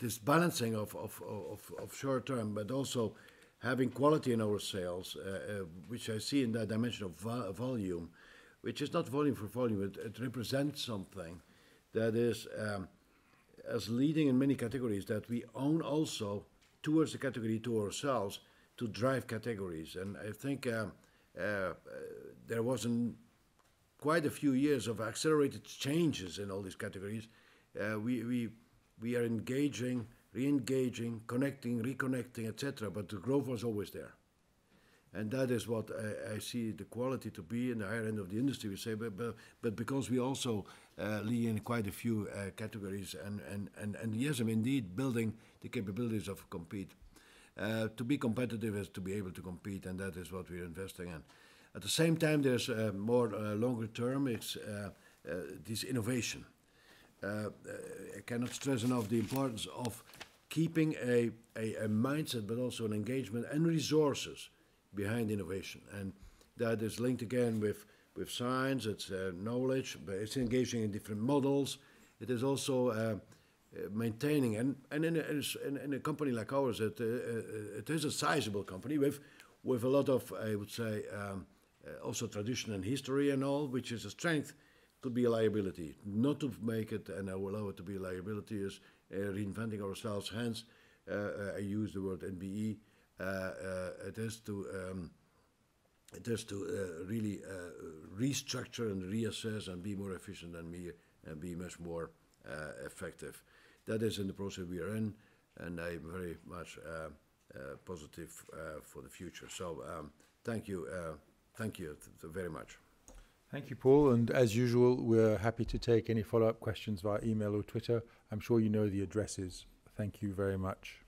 this balancing of of of short term, but also having quality in our sales, uh, uh, which I see in that dimension of volume, which is not volume for volume. It represents something that is um, as leading in many categories that we own also towards the category to ourselves to drive categories. And I think um, uh, there was quite a few years of accelerated changes in all these categories. We are engaging, re-engaging, connecting, reconnecting, et cetera, but the growth was always there. And that is what I see the quality to be in the higher end of the industry, we say. But but because we also uh, lead in quite a few uh, categories, and and, and, and yes, I'm indeed, building the capabilities of compete. Uh, to be competitive is to be able to compete, and that is what we're investing in. At the same time, there's more longer term, it's this innovation. Uh, uh, I cannot stress enough the importance of keeping a a mindset, but also an engagement and resources behind innovation. And that is linked again with with science, it's uh, knowledge, but it's engaging in different models. It is also maintaining. And, and in a company like ours, it, it is a sizable company with with a lot of, I would say, um, also tradition and history and all, which is a strength, could be a liability. Not to make it and allow it to be a liability is uh, reinventing ourselves. Hence, uh, uh, I use the word NBE. It is to um, it is to really restructure and reassess and be more efficient than me and be much more effective. That is in the process we are in, and I'm very much positive for the future. So um, thank you, thank you very much. Thank you, Paul. And as usual, we're happy to take any follow-up questions via email or Twitter. I'm sure you know the addresses. Thank you very much.